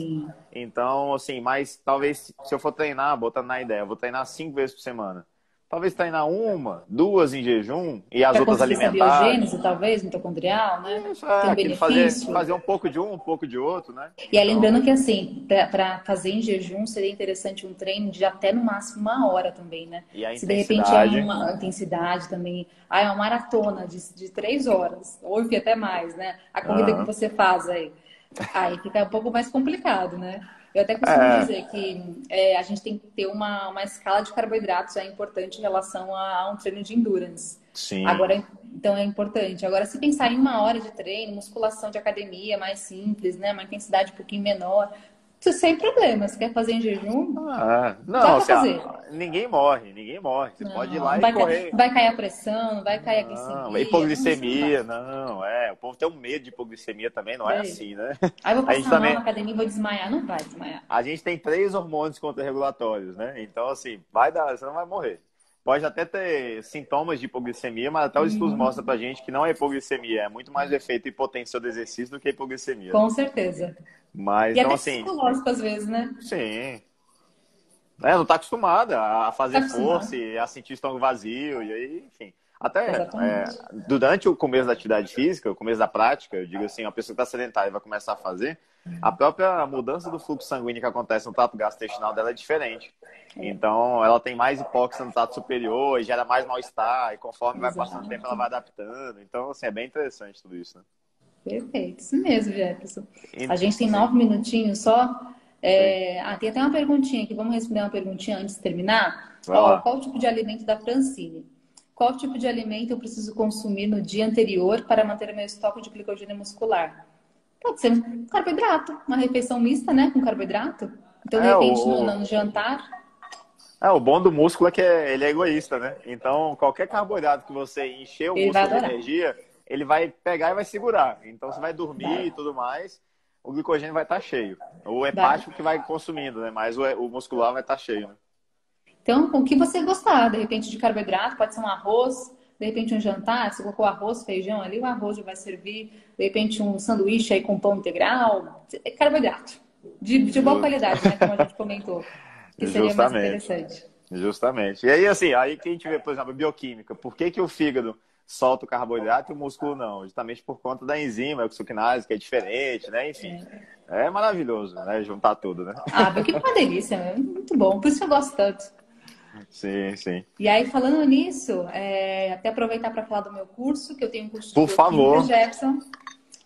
Então, assim, mas talvez se eu for treinar, botando na ideia, eu vou treinar cinco vezes por semana. Talvez treinar uma, duas em jejum e as pra outras alimentares. biogênese, talvez, mitocondrial, né? Isso, é, Tem um fazer, fazer um pouco de um, um pouco de outro, né? E aí, então... lembrando que, assim, para fazer em jejum, seria interessante um treino de até no máximo uma hora também, né? E a Se de repente é uma intensidade também. Ah, é uma maratona de, de três horas, ou até mais, né? A corrida uhum. que você faz aí. Aí fica um pouco mais complicado, né? Eu até costumo é... dizer que é, a gente tem que ter uma, uma escala de carboidratos é importante em relação a, a um treino de endurance. Sim. Agora, então é importante. Agora, se pensar em uma hora de treino, musculação de academia mais simples, né? Uma intensidade um pouquinho menor, sem problemas. Quer fazer em jejum? Ah, não, assim, fazer. ninguém morre, ninguém morre. Você não, pode ir lá e correr. vai cair a pressão, vai cair a glicemia. Hipoglicemia, não, é. O povo tem um medo de hipoglicemia também, não é, é assim, né? Aí eu vou passar também... na academia e vou desmaiar. Não vai desmaiar. A gente tem três hormônios contra-regulatórios, né? Então, assim, vai dar, você não vai morrer pode até ter sintomas de hipoglicemia, mas até os estudos uhum. mostram pra gente que não é hipoglicemia, é muito mais efeito hipotência do exercício do que hipoglicemia. Com certeza. Mas, e então, até assim. psicológico às vezes, né? Sim. É, não tá acostumada a fazer tá força e a sentir estômago vazio, e aí, enfim. Até é, durante o começo da atividade física, o começo da prática, eu digo assim, a pessoa que está sedentária vai começar a fazer, a própria mudança do fluxo sanguíneo que acontece no trato gastrointestinal dela é diferente. É. Então, ela tem mais hipóxia no trato superior e gera mais mal-estar, e conforme vai passando o tempo, ela vai adaptando. Então, assim, é bem interessante tudo isso, né? Perfeito, isso mesmo, Jefferson. A gente tem nove minutinhos só. É... Ah, tem até uma perguntinha aqui, vamos responder uma perguntinha antes de terminar. Ó, qual o tipo de alimento da Francine? Qual tipo de alimento eu preciso consumir no dia anterior para manter meu estoque de glicogênio muscular? Pode ser um carboidrato, uma refeição mista, né, com carboidrato. Então, de é, repente, o... no, no, jantar. É, o bom do músculo é que é, ele é egoísta, né? Então, qualquer carboidrato que você encher o ele músculo de energia, ele vai pegar e vai segurar. Então, você vai dormir e tudo mais, o glicogênio vai estar tá cheio. O hepático que vai consumindo, né? Mas o, muscular vai estar tá cheio, né? Então, o que você gostar, de repente, de carboidrato, pode ser um arroz, de repente um jantar, você colocou arroz, feijão ali, o arroz já vai servir, de repente um sanduíche aí com pão integral, é carboidrato. De, de boa qualidade, né? Como a gente comentou. Que seria Justamente. mais interessante. Justamente. E aí, assim, aí que a gente vê, por exemplo, bioquímica. Por que, que o fígado solta o carboidrato e o músculo não? Justamente por conta da enzima, oxoquinase, que é diferente, né? Enfim. É, é maravilhoso, né? Juntar tudo, né? Ah, bioquímica é uma delícia, é muito bom. Por isso que eu gosto tanto. Sim, sim. E aí, falando nisso, é, até aproveitar para falar do meu curso, que eu tenho um curso de Por favor. Jefferson,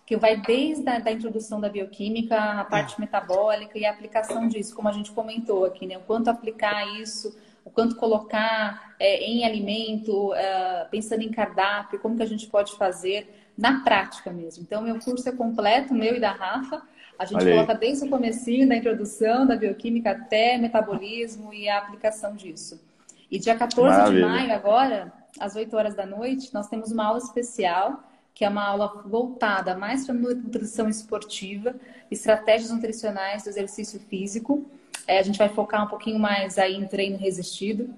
que vai desde a da introdução da bioquímica, a parte metabólica e a aplicação disso, como a gente comentou aqui, né? O quanto aplicar isso, o quanto colocar é, em alimento, é, pensando em cardápio, como que a gente pode fazer na prática mesmo. Então, meu curso é completo, meu e da Rafa. A gente coloca desde o comecinho da introdução da bioquímica até metabolismo e a aplicação disso. E dia 14 Maravilha. de maio, agora, às 8 horas da noite, nós temos uma aula especial, que é uma aula voltada mais para nutrição esportiva, estratégias nutricionais do exercício físico. É, a gente vai focar um pouquinho mais aí em treino resistido,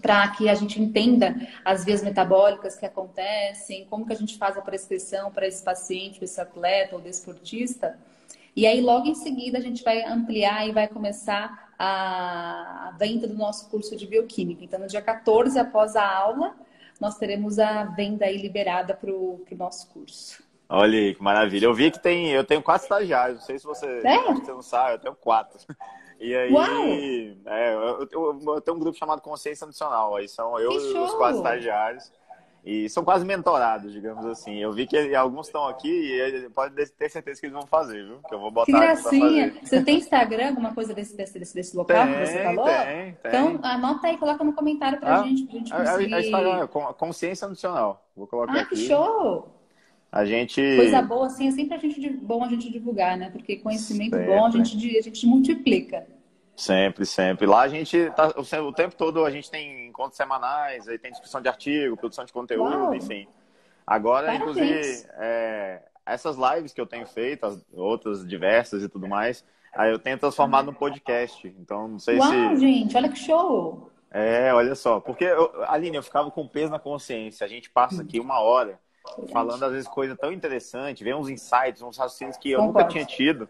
para que a gente entenda as vias metabólicas que acontecem, como que a gente faz a prescrição para esse paciente, para esse atleta ou desportista, e aí, logo em seguida, a gente vai ampliar e vai começar a venda do nosso curso de bioquímica. Então, no dia 14, após a aula, nós teremos a venda aí liberada para o nosso curso. Olha aí, que maravilha. Eu vi que tem, eu tenho quatro estagiários, não sei se você, é? você não sabe, eu tenho quatro. E aí, é, eu, eu, eu, tenho um grupo chamado Consciência Nacional, aí são eu e os quatro estagiários. E são quase mentorados, digamos assim. Eu vi que alguns estão aqui e pode ter certeza que eles vão fazer, viu? Que eu vou botar Que gracinha! Você tem Instagram, alguma coisa desse, desse, desse local tem, que você falou? Tem, tem. Então, anota aí, coloca no comentário pra ah, gente, pra gente conseguir... A, a, Instagram, Consciência Nutricional. Vou colocar ah, aqui. que show! A gente. Coisa boa, assim, é sempre a gente, bom a gente divulgar, né? Porque conhecimento sempre. bom a gente, a gente multiplica. Sempre, sempre. Lá a gente tá o tempo todo a gente tem encontros semanais, aí tem discussão de artigo, produção de conteúdo, Uau. enfim. Agora, Parabéns. inclusive, é, essas lives que eu tenho feito, as outras diversas e tudo mais, aí eu tenho transformado no podcast. Então, não sei Uau, se. Uau, gente, olha que show! É, olha só. Porque, eu, Aline, eu ficava com peso na consciência. A gente passa aqui uma hora falando, às vezes, coisa tão interessante, vem uns insights, uns raciocínios que eu Concordo. nunca tinha tido.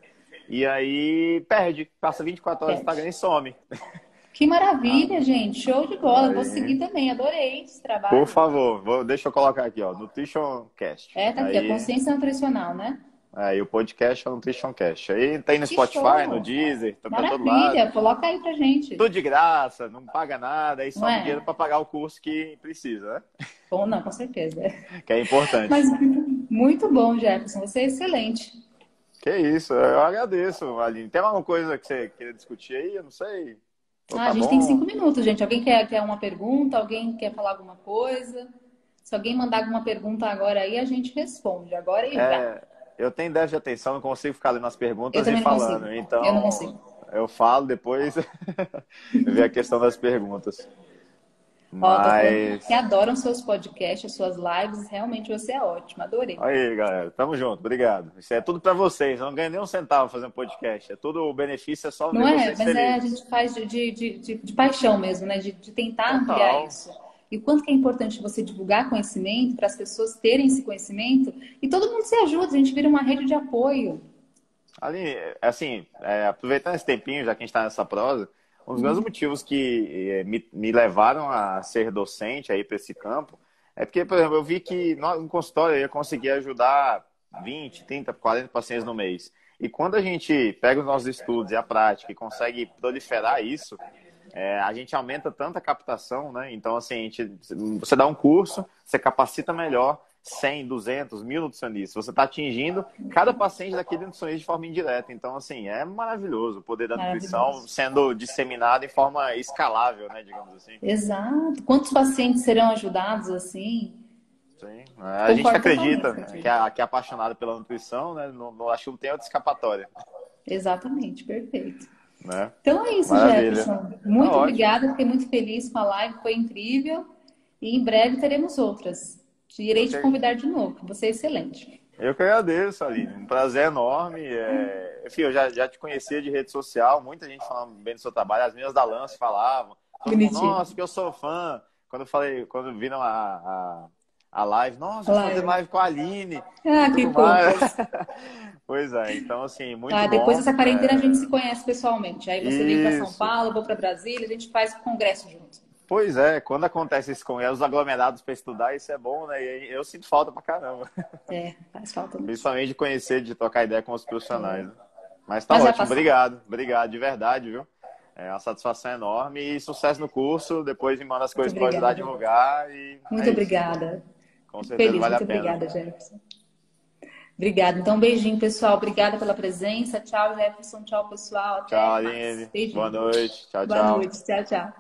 E aí perde, passa 24 horas no Instagram e some. Que maravilha, ah. gente. Show de bola. Aí. Vou seguir também. Adorei esse trabalho. Por favor, vou, deixa eu colocar aqui, ó. Nutrition Cast. É, tá aqui, aí... a consciência nutricional, né? Aí o podcast é o Nutrition Cast. Aí tem no que Spotify, show. no Deezer, tá pra todo lado. Maravilha, coloca aí pra gente. Tudo de graça, não paga nada, aí só é? dinheiro pra pagar o curso que precisa, né? Bom, não, com certeza. Que é importante. Mas muito bom, Jefferson. Você é excelente. Que isso, eu agradeço, Aline. Tem alguma coisa que você queria discutir aí? Eu não sei. Ah, tá a gente bom. tem cinco minutos, gente. Alguém quer, quer uma pergunta? Alguém quer falar alguma coisa? Se alguém mandar alguma pergunta agora aí, a gente responde. Agora e é, Eu tenho déficit de atenção, não consigo ficar lendo as perguntas e falando. Consigo. Então, eu. Eu falo, depois ver a questão das perguntas. Mas... que adoram seus podcasts, suas lives, realmente você é ótimo, adorei. Aí, galera, tamo junto, obrigado. Isso é tudo para vocês, eu não ganho nem um centavo fazendo podcast, é tudo o benefício, é só Não é, mas é, a gente faz de, de, de, de, paixão mesmo, né? De, de tentar Total. ampliar isso. E o quanto que é importante você divulgar conhecimento para as pessoas terem esse conhecimento e todo mundo se ajuda, a gente vira uma rede de apoio. Ali, assim, é, aproveitando esse tempinho, já que a gente está nessa prosa, um dos grandes motivos que eh, me, me levaram a ser docente aí para esse campo é porque, por exemplo, eu vi que no consultório eu ia conseguir ajudar 20, 30, 40 pacientes no mês. E quando a gente pega os nossos estudos e a prática e consegue proliferar isso, é, a gente aumenta tanto a captação, né? Então, assim, a gente, você dá um curso, você capacita melhor, 100, 200, mil nutricionistas. Você está atingindo cada paciente daquele nutricionista de forma indireta. Então, assim, é maravilhoso o poder da nutrição sendo disseminado em forma escalável, né, digamos assim. Exato. Quantos pacientes serão ajudados assim? Sim. A gente acredita que é, que é apaixonado pela nutrição, né? Não, não, acho que não tem outra escapatória. Exatamente, perfeito. Né? Então é isso, Maravilha. Jefferson. Muito tá obrigada, fiquei muito feliz com a live, foi incrível. E em breve teremos outras. Irei te convidar de novo, você é excelente. Eu que agradeço, Aline. Um prazer enorme. É... Enfim, eu já, já te conhecia de rede social, muita gente falando bem do seu trabalho, as minhas da Lance falavam. Bonitinho. Nossa, que eu sou fã. Quando eu falei, quando viram a, a, a live, nossa, vou fazer live com a Aline. Ah, que Pois é, então assim, muito ah. Depois dessa quarentena é... a gente se conhece pessoalmente. Aí você vem para São Paulo, vou para Brasília, a gente faz o congresso junto. Pois é, quando acontece isso com os aglomerados para estudar, isso é bom, né? E eu sinto falta pra caramba. É, faz falta mesmo. Principalmente de conhecer, de trocar ideia com os profissionais. Né? Mas tá Mas ótimo, obrigado, obrigado, de verdade, viu? É uma satisfação enorme e sucesso no curso. Depois me manda as coisas para ajudar a divulgar. E muito é obrigada. Com certeza Feliz, vale muito a pena. Obrigada, Jefferson. Obrigada. Então, um beijinho, pessoal. Obrigada pela presença. Tchau, Jefferson. Tchau, pessoal. Até tchau, Aline. Boa noite. Tchau, Boa tchau. Boa noite. Tchau, tchau.